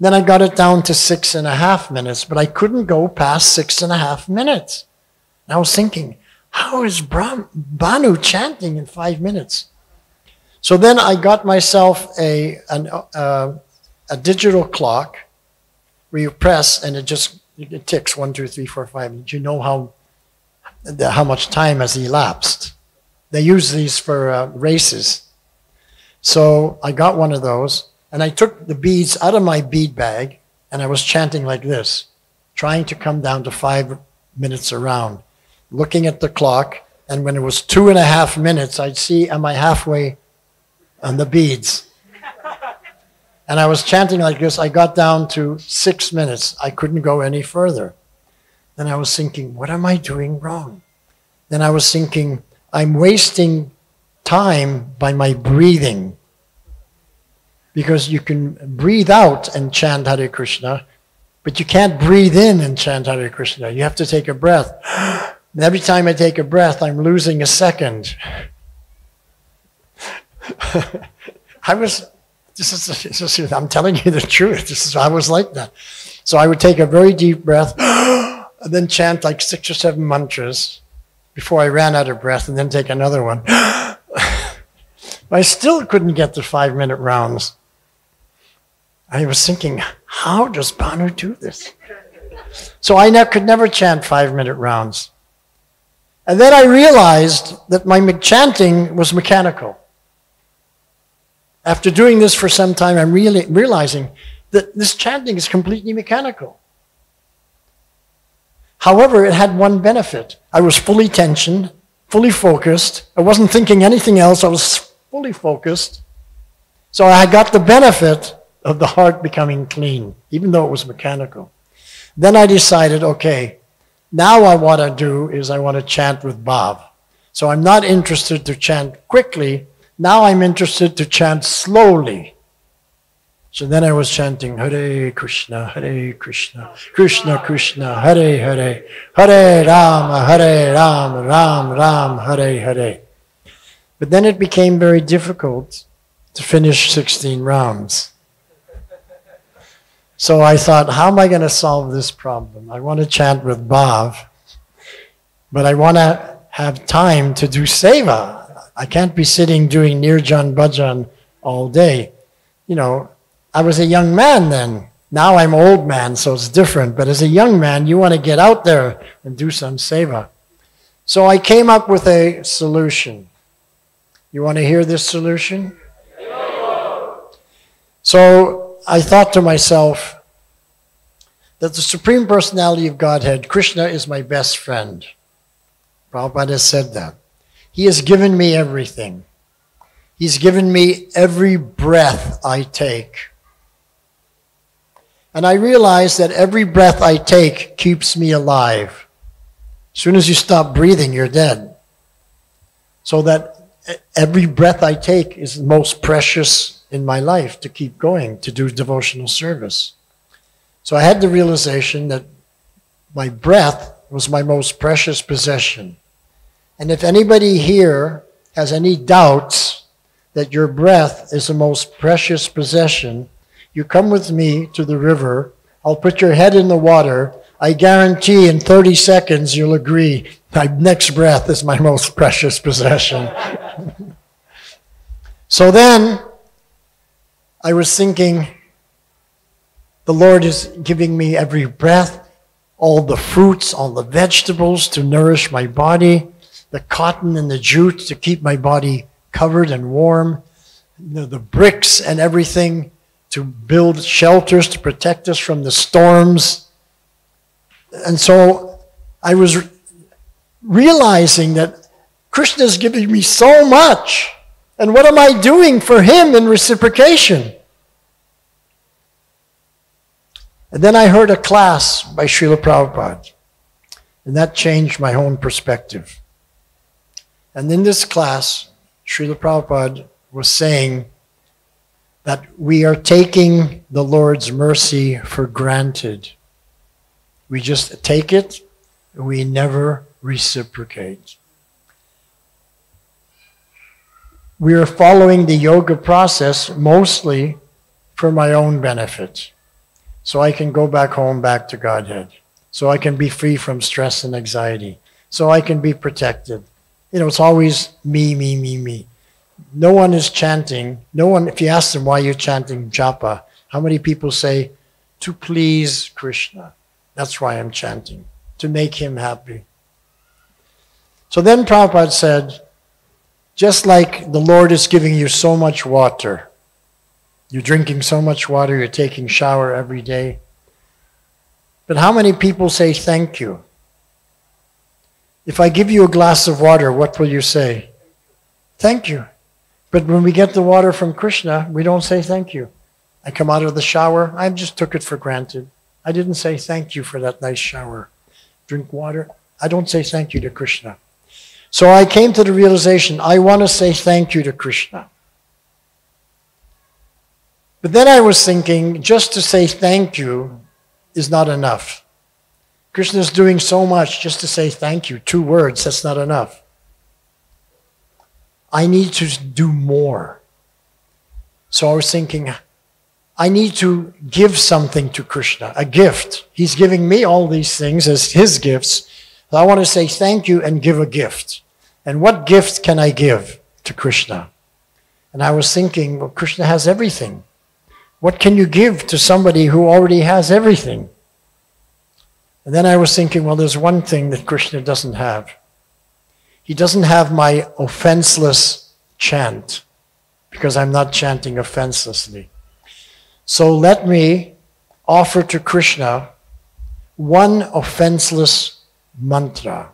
Speaker 2: Then I got it down to six and a half minutes, but I couldn't go past six and a half minutes. And I was thinking, how is Brahm, Banu chanting in five minutes? So then I got myself a, an, uh, a digital clock where you press and it just it ticks one, two, three, four, five. You know how how much time has elapsed? They use these for uh, races. So I got one of those and I took the beads out of my bead bag and I was chanting like this, trying to come down to five minutes around, looking at the clock. And when it was two and a half minutes, I'd see, am I halfway on the beads? [LAUGHS] And I was chanting like this. I got down to six minutes. I couldn't go any further. Then I was thinking, what am I doing wrong? Then I was thinking, I'm wasting time by my breathing. Because you can breathe out and chant Hare Krishna, but you can't breathe in and chant Hare Krishna. You have to take a breath. And every time I take a breath, I'm losing a second. [LAUGHS] I was this is, this is, I'm telling you the truth. This is, I was like that. So I would take a very deep breath [GASPS] and then chant like six or seven mantras before I ran out of breath and then take another one. [GASPS] I still couldn't get the five minute rounds. I was thinking, how does Banu do this? So I ne- could never chant five minute rounds. And then I realized that my chanting was mechanical. After doing this for some time, I'm really realizing that this chanting is completely mechanical. However, it had one benefit. I was fully tensioned, fully focused. I wasn't thinking anything else. I was fully focused. So I got the benefit of the heart becoming clean, even though it was mechanical. Then I decided, okay, now what I want to do is I want to chant with Bhav. So I'm not interested to chant quickly. Now I'm interested to chant slowly. So then I was chanting Hare Krishna, Hare Krishna, Krishna Krishna, Hare Hare, Hare Rama, Hare Rama, Ram Ram, Hare Hare. But then it became very difficult to finish 16 rounds. So I thought, how am I going to solve this problem? I want to chant with Bhav, but I want to have time to do seva. I can't be sitting doing Nirjan Bhajan all day. You know, I was a young man then. Now I'm old man, so it's different. But as a young man, you want to get out there and do some seva. So I came up with a solution. You want to hear this solution? So I thought to myself that the Supreme Personality of Godhead, Krishna, is my best friend. Prabhupada said that. He has given me everything. He's given me every breath I take. And I realize that every breath I take keeps me alive. As soon as you stop breathing, you're dead. So that every breath I take is the most precious in my life to keep going, to do devotional service. So I had the realization that my breath was my most precious possession. And if anybody here has any doubts that your breath is the most precious possession, you come with me to the river. I'll put your head in the water. I guarantee in 30 seconds you'll agree my next breath is my most precious possession. so then I was thinking, the Lord is giving me every breath, all the fruits, all the vegetables to nourish my body, the cotton and the jute to keep my body covered and warm, you know, the bricks and everything to build shelters to protect us from the storms. And so I was realizing that Krishna is giving me so much. And what am I doing for him in reciprocation? And then I heard a class by Srila Prabhupada. And that changed my own perspective. And in this class, Srila Prabhupada was saying that we are taking the Lord's mercy for granted. We just take it, we never reciprocate. We are following the yoga process mostly for my own benefit. So I can go back home, back to Godhead. So I can be free from stress and anxiety. So I can be protected. You know, it's always me, me, me, me. No one is chanting. No one, if you ask them why you're chanting japa, how many people say, to please Krishna? That's why I'm chanting, to make him happy. So then Prabhupada said, just like the Lord is giving you so much water, you're drinking so much water, you're taking shower every day. But how many people say thank you? If I give you a glass of water, what will you say? Thank you. But when we get the water from Krishna, we don't say thank you. I come out of the shower, I just took it for granted. I didn't say thank you for that nice shower. Drink water. I don't say thank you to Krishna. So I came to the realization I want to say thank you to Krishna. But then I was thinking just to say thank you is not enough. Krishna is doing so much just to say thank you. Two words, that's not enough. I need to do more. So I was thinking, I need to give something to Krishna, a gift. He's giving me all these things as his gifts. I want to say thank you and give a gift. And what gift can I give to Krishna? And I was thinking, well, Krishna has everything. What can you give to somebody who already has everything? And then I was thinking, well, there's one thing that Krishna doesn't have. He doesn't have my offenseless chant because I'm not chanting offenselessly. So let me offer to Krishna one offenseless mantra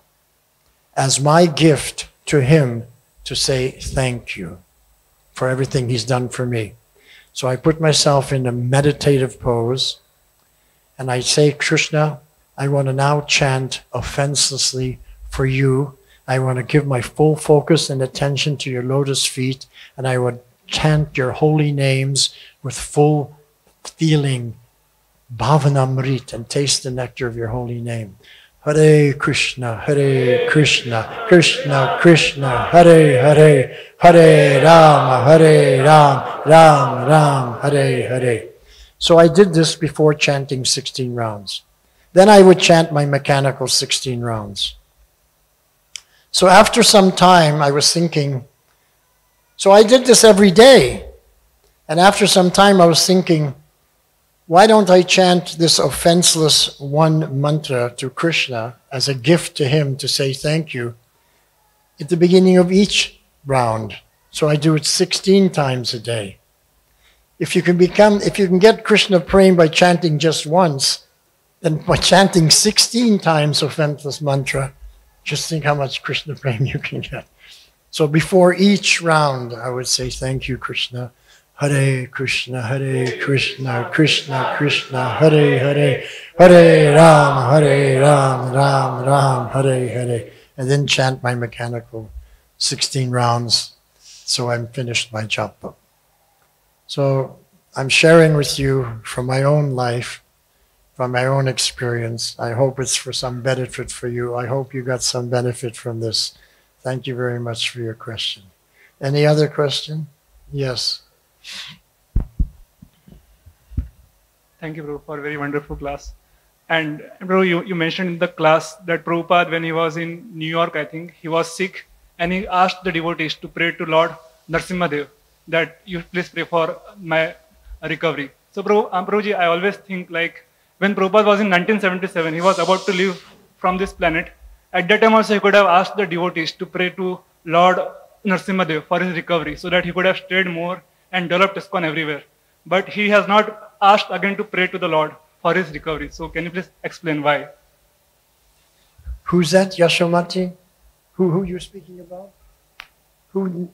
Speaker 2: as my gift to him to say thank you for everything he's done for me. So I put myself in a meditative pose and I say, Krishna, I want to now chant offenselessly for you. I want to give my full focus and attention to your lotus feet, and I would chant your holy names with full feeling bhavanamrit and taste the nectar of your holy name. Hare Krishna, Hare Krishna, Krishna Krishna, Hare Hare, Hare Rama, Hare Ram, Ram Ram, Hare Hare. So I did this before chanting 16 rounds. Then I would chant my mechanical 16 rounds. So after some time, I was thinking, so I did this every day. And after some time, I was thinking, why don't I chant this offenseless one mantra to Krishna as a gift to him to say thank you at the beginning of each round? So I do it 16 times a day. If you can become, if you can get Krishna Prema by chanting just once, then by chanting 16 times offenseless mantra, just think how much Krishna Prema you can get. So before each round, I would say, Thank you, Krishna. Hare Krishna, Hare Krishna, Krishna Krishna, Hare Hare, Hare Ram, Hare Ram, Ram Ram, Hare Hare. And then chant my mechanical 16 rounds so I'm finished my japa. So I'm sharing with you from my own life, from my own experience. I hope it's for some benefit for you. I hope you got some benefit from this. Thank you very much for your question. Any other question? Yes.
Speaker 4: Thank you, Prabhu, for a very wonderful class. And Prabhu, you, you mentioned in the class that Prabhupada, when he was in New York, I think, he was sick and he asked the devotees to pray to Lord Narsimhadev that you please pray for my recovery. So, Prabhu, um, Prabhuji, I always think like when Prabhupada was in 1977, he was about to leave from this planet. At that time also, he could have asked the devotees to pray to Lord Narsimhadev for his recovery so that he could have stayed more and developed ISKCON everywhere. But he has not asked again to pray to the Lord for his recovery. So can you please explain why?
Speaker 2: Who's that, Yashomati? Who, who you're speaking about? Who,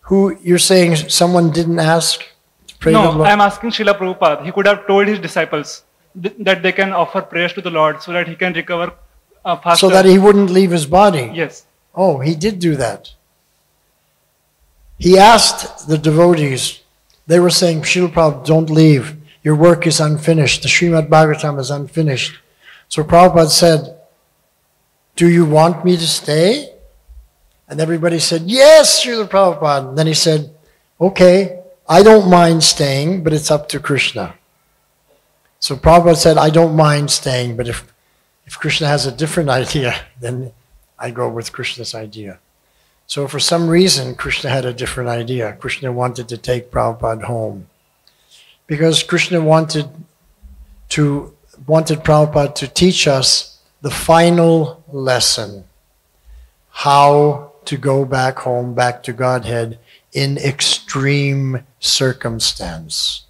Speaker 2: who you're saying someone didn't ask to pray to the
Speaker 4: no, I'm asking Srila Prabhupada. He could have told his disciples th- that they can offer prayers to the Lord so that he can recover uh, faster.
Speaker 2: so that he wouldn't leave his body.
Speaker 4: Yes.
Speaker 2: Oh, he did do that. He asked the devotees, they were saying, Srila Prabhupada, don't leave. Your work is unfinished. The Srimad Bhagavatam is unfinished. So Prabhupada said, Do you want me to stay? And everybody said, Yes, Srila Prabhupada. And then he said, Okay, I don't mind staying, but it's up to Krishna. So Prabhupada said, I don't mind staying, but if, if Krishna has a different [LAUGHS] idea, then I go with Krishna's idea. So for some reason, Krishna had a different idea. Krishna wanted to take Prabhupada home. Because Krishna wanted to wanted Prabhupada to teach us the final lesson. How to go back home, back to Godhead in extreme circumstance.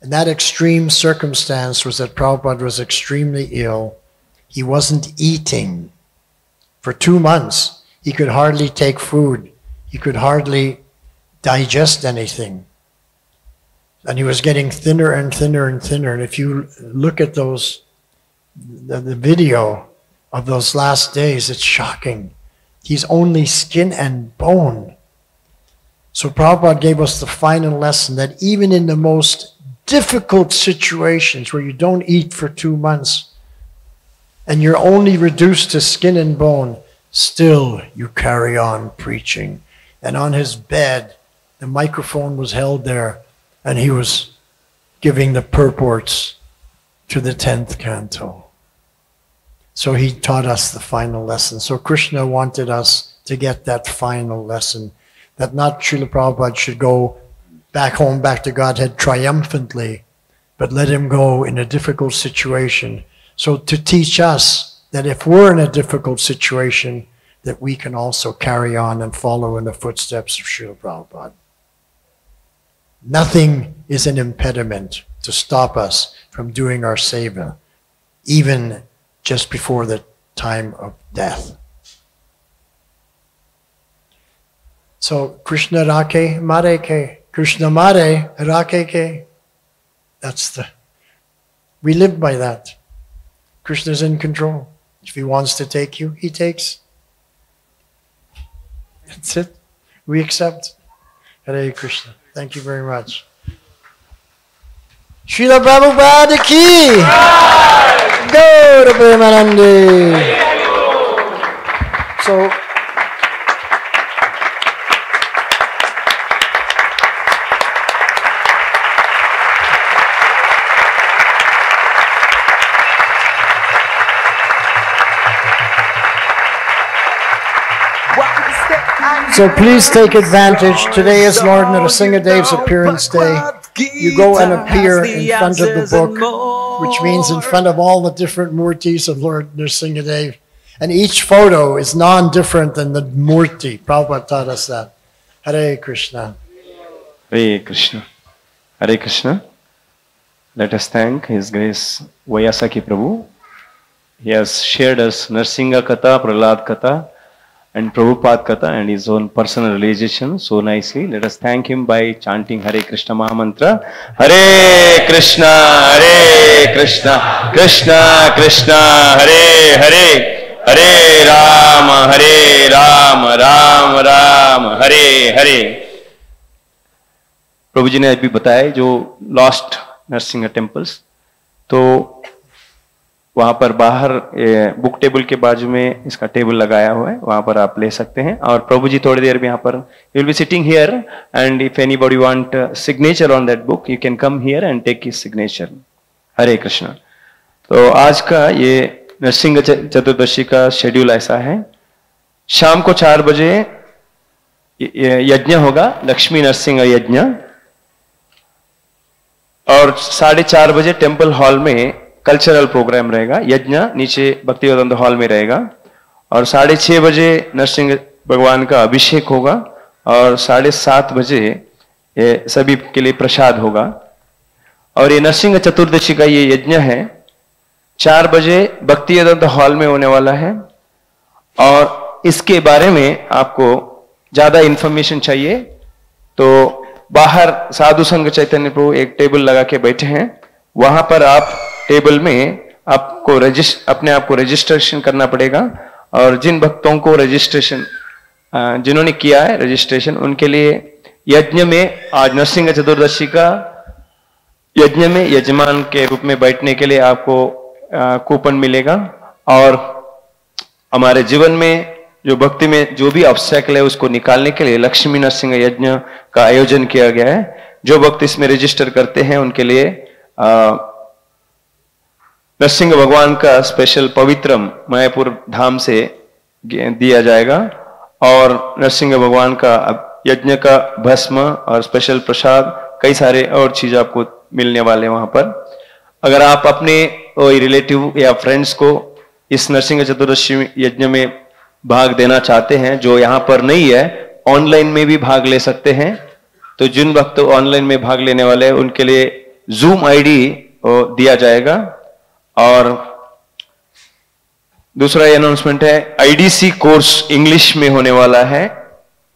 Speaker 2: And that extreme circumstance was that Prabhupada was extremely ill. He wasn't eating for two months. He could hardly take food. He could hardly digest anything. And he was getting thinner and thinner and thinner. And if you look at those, the, the video of those last days, it's shocking. He's only skin and bone. So Prabhupada gave us the final lesson that even in the most difficult situations where you don't eat for two months and you're only reduced to skin and bone, still you carry on preaching. And on his bed, the microphone was held there, and he was giving the purports to the 10th canto. So he taught us the final lesson. So Krishna wanted us to get that final lesson that not Srila Prabhupada should go back home, back to Godhead triumphantly, but let him go in a difficult situation. So to teach us that if we're in a difficult situation, that we can also carry on and follow in the footsteps of Srila Prabhupada. Nothing is an impediment to stop us from doing our seva, even just before the time of death. So Krishna Rakhe Mare Ke, Krishna Mare Rakhe Ke. That's the, we live by that. Krishna's in control. If he wants to take you, he takes. That's it. We accept. Hare Krishna. Thank you very much. Srila Prabhupada ki! Gaura Premanande! So, So please take advantage. Today is Lord Narasimha appearance day. You go and appear in front of the book, which means in front of all the different murtis of Lord Narasimha And each photo is non-different than the murti. Prabhupada taught us that. Hare Krishna.
Speaker 5: Hare Krishna. Hare Krishna. Let us thank His Grace Vaiyasaki Prabhu. He has shared us Narasingha Katha, Prahlad Katha, and Prabhupada Katha and his own personal realization so nicely. Let us thank him by chanting Hare Krishna Mahamantra. Hare Krishna, Hare Krishna, Krishna Krishna, Hare Hare, Hare Ram, Hare Ram, Ram Ram, Hare Hare. प्रभु जी ने अभी बताया जो lost Narasimha temples तो वहाँ पर बाहर book table के बाजू में इसका टेबल लगाया हुआ है, वहाँ पर आप ले सकते हैं। और प्रभु जी थोड़ी देर में यहाँ पर will be sitting here and if anybody want signature on that book you can come here and take his signature Hare Krishna. तो आज का ये नरसिंह चतुर्दशी का शेड्यूल ऐसा है। शाम को चार बजे यज्ञ होगा, लक्ष्मी नरसिंह यज्ञ। और साढ़े चार बजे टेंपल हॉल में कल्चरल प्रोग्राम रहेगा, यज्ञ नीचे भक्ति वेदांत हॉल में रहेगा, और साढ़े छह बजे नरसिंह भगवान का अभिषेक होगा, और साढ़े सात बजे ये सभी के लिए प्रसाद होगा। और ये नरसिंह चतुर्दशी का ये यज्ञ है, चार बजे भक्ति वेदांत हॉल में होने वाला है, और इसके बारे में आपको ज़्यादा इंफॉर्मेशन चाहिए तो बाहर साधु संघ चैतन्य प्रभु एक टेबल लगा के बैठे हैं, वहाँ पर आप टेबल में आपको रजिस्ट अपने आप को रजिस्ट्रेशन करना पड़ेगा और जिन भक्तों को रजिस्ट्रेशन जिन्होंने किया है रजिस्ट्रेशन उनके लिए यज्ञ में आज नरसिंह चतुर्दशी का यज्ञ में यजमान के रूप में बैठने के लिए आपको कूपन मिलेगा और हमारे जीवन में जो भक्ति में जो भी ऑब्स्टेकल है उसको निकालने के लिए लक्ष्मी नरसिंह यज्ञ का आयोजन किया गया है। जो भक्त इसमें रजिस्टर करते हैं उनके लिए नरसिंह भगवान का स्पेशल पवित्रम मायापुर धाम से दिया जाएगा। और नरसिंह भगवान का यज्ञ का भस्म और स्पेशल प्रसाद, कई सारे और चीज़ आपको मिलने वाले वहाँ पर। अगर आप अपने रिलेटिव या फ्रेंड्स को इस नरसिंह चतुर्दशी यज्ञ में भाग देना चाहते हैं, जो यहाँ पर नहीं है ऑनलाइन में भी भाग ले सकते हैं। तो जिन वक्त ऑनलाइन में भाग लेने वाले हैं, उनके लिए जूम आईडी दिया जाएगा। और दूसरा ये अनाउंसमेंट है आईडीसी कोर्स इंग्लिश में होने वाला है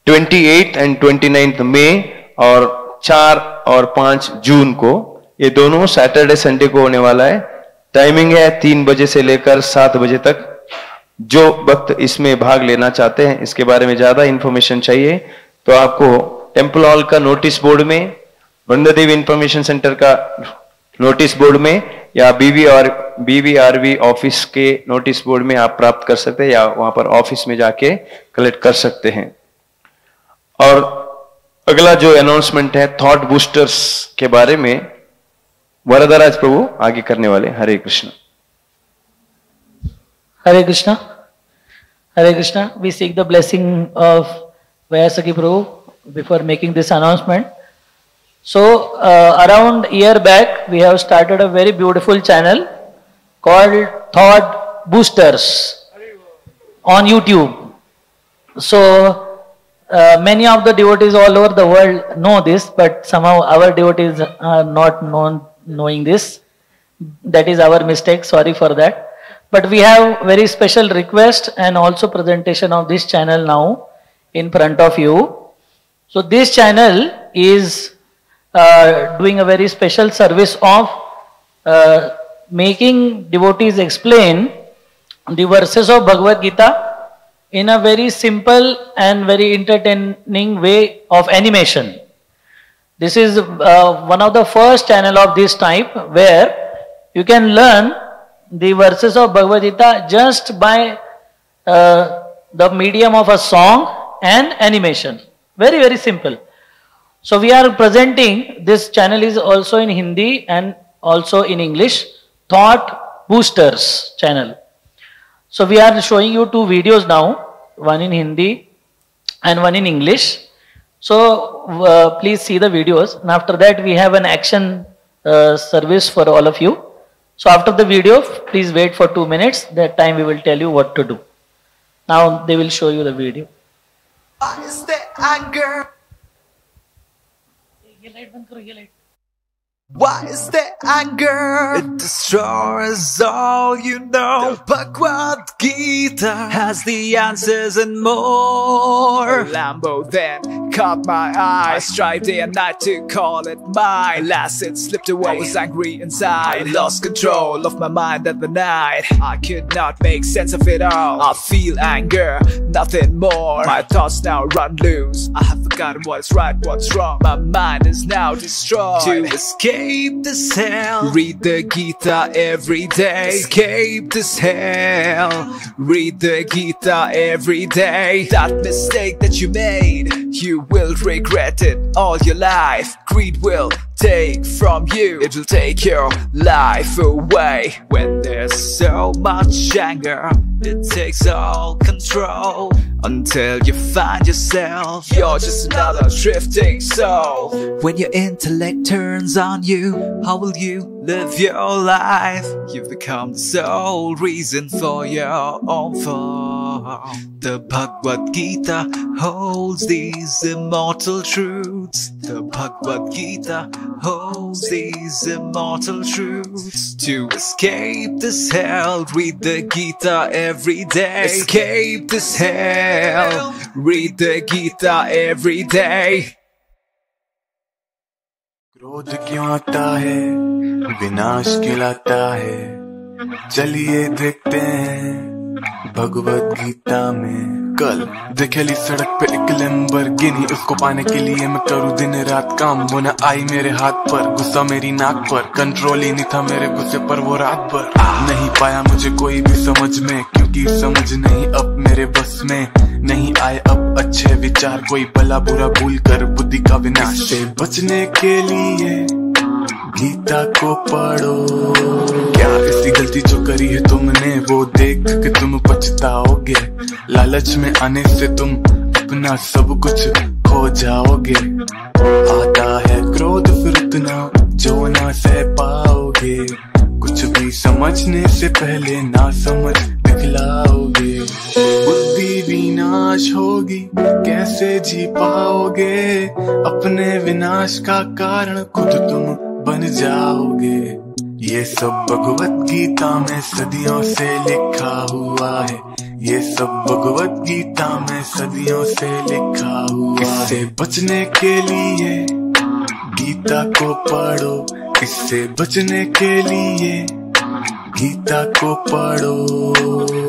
Speaker 5: 28 एंड 29 मई और 4 और 5 जून को। ये दोनों सैटरडे संडे को होने वाला है। टाइमिंग है तीन बजे से लेकर सात बजे तक। जो वक्त इसमें भाग लेना चाहते हैं, इसके बारे में ज़्यादा इंफॉर्मेशन चाहिए तो आपको टेंपल हॉल का नोटिस बोर्ड में वृंददेव इंफॉर्मेशन सेंटर का नोटिस बोर्ड में या बीवी और बीवीआरवी ऑफ़िस के नोटिस बोर्ड में आप प्राप्त कर सकते हैं या वहाँ पर ऑफ़िस में जाके कलेक्ट कर सकते हैं। और अगला जो अनाउंसमेंट है थॉट बूस्टर्स के बारे में वरदराज प्रभु आगे करने वाले Hare Krishna.
Speaker 6: Hare Krishna. Hare Krishna we seek the blessing of Vyasaki Prabhu before making this announcement. So uh, around year back we have started a very beautiful channel called Thought Boosters on YouTube. So uh, many of the devotees all over the world know this, but somehow our devotees are not known knowing this. That is our mistake, sorry for that. But we have very special request and also presentation of this channel now in front of you. So this channel is uh, doing a very special service of uh, making devotees explain the verses of Bhagavad Gita in a very simple and very entertaining way of animation. This is uh, one of the first channel of this type where you can learn the verses of Bhagavad Gita just by uh, the medium of a song and animation. Very, very simple. So we are presenting, this channel is also in Hindi and also in English, Thought Boosters channel. So we are showing you two videos now, one in Hindi and one in English. So uh, please see the videos and after that we have an action uh, service for all of you. So after the video, please wait for two minutes. That time we will tell you what to do. Now they will show you the video.
Speaker 7: The anger? ये light बंद करो ये light Why is there anger? It destroys all you know. The Bhagavad Gita has the answers and more. A Lambo then caught my eye. I strive day and night to call it mine. Alas, it slipped away. I was angry inside. I lost control of my mind at the night. I could not make sense of it all. I feel anger, nothing more. My thoughts now run loose. I have forgotten what's right, what's wrong. My mind is now destroyed. To escape this hell, read the Gita every day. Escape this hell, read the Gita every day. That mistake that you made, you will regret it all your life. Greed will take from you, it will take your life away. When there's so much anger, it takes all control. Until you find yourself. You're just another drifting soul. When your intellect turns on you, how will you live your life? You've become the sole reason for your own fall. The Bhagavad Gita holds these immortal truths. The Bhagavad Gita holds these immortal truths. To escape this hell, read the Gita every day. Escape this hell, read the Gita every day.
Speaker 8: क्रोध क्यों आता है? विनाश क्यों लाता है। चलिए देखते हैं भगवत गीता में। कल। देखेली सड़क पे एक लैम्बोर्गिनी उसको पाने के लिए मैं करूँ दिन रात काम। वो न आई मेरे हाथ पर, गुस्सा मेरी नाक पर। कंट्रोल ही नहीं था मेरे गुस्से पर वो रात भर। नहीं पाया मुझे कोई भी समझ में, क्योंकि समझ नहीं अब मेरे बस में। नहीं आए अब अच्छे विचार, कोई भला बुरा भूल कर बुद्धि का विनाश। से बचने के लिए गीता को पढ़ो। क्या ऐसी गलती जो करी है तुमने, वो देख के तुम पछताओगे। लालच में आने से तुम अपना सब कुछ खो जाओगे। आता है क्रोध, फिर इतना जो ना सह पाओगे। कुछ भी समझने से पहले ना समझ दिखलाओगे। बुद्धि विनाश होगी, कैसे जी पाओगे? अपने विनाश का कारण खुद तुम बन जाओगे। ये सब भगवत गीता में सदियों से लिखा हुआ है। ये सब भगवत गीता में सदियों से लिखा हुआ इससे बचने के लिए गीता को पढ़ो? इससे बचने के लिए गीता को पढ़ो?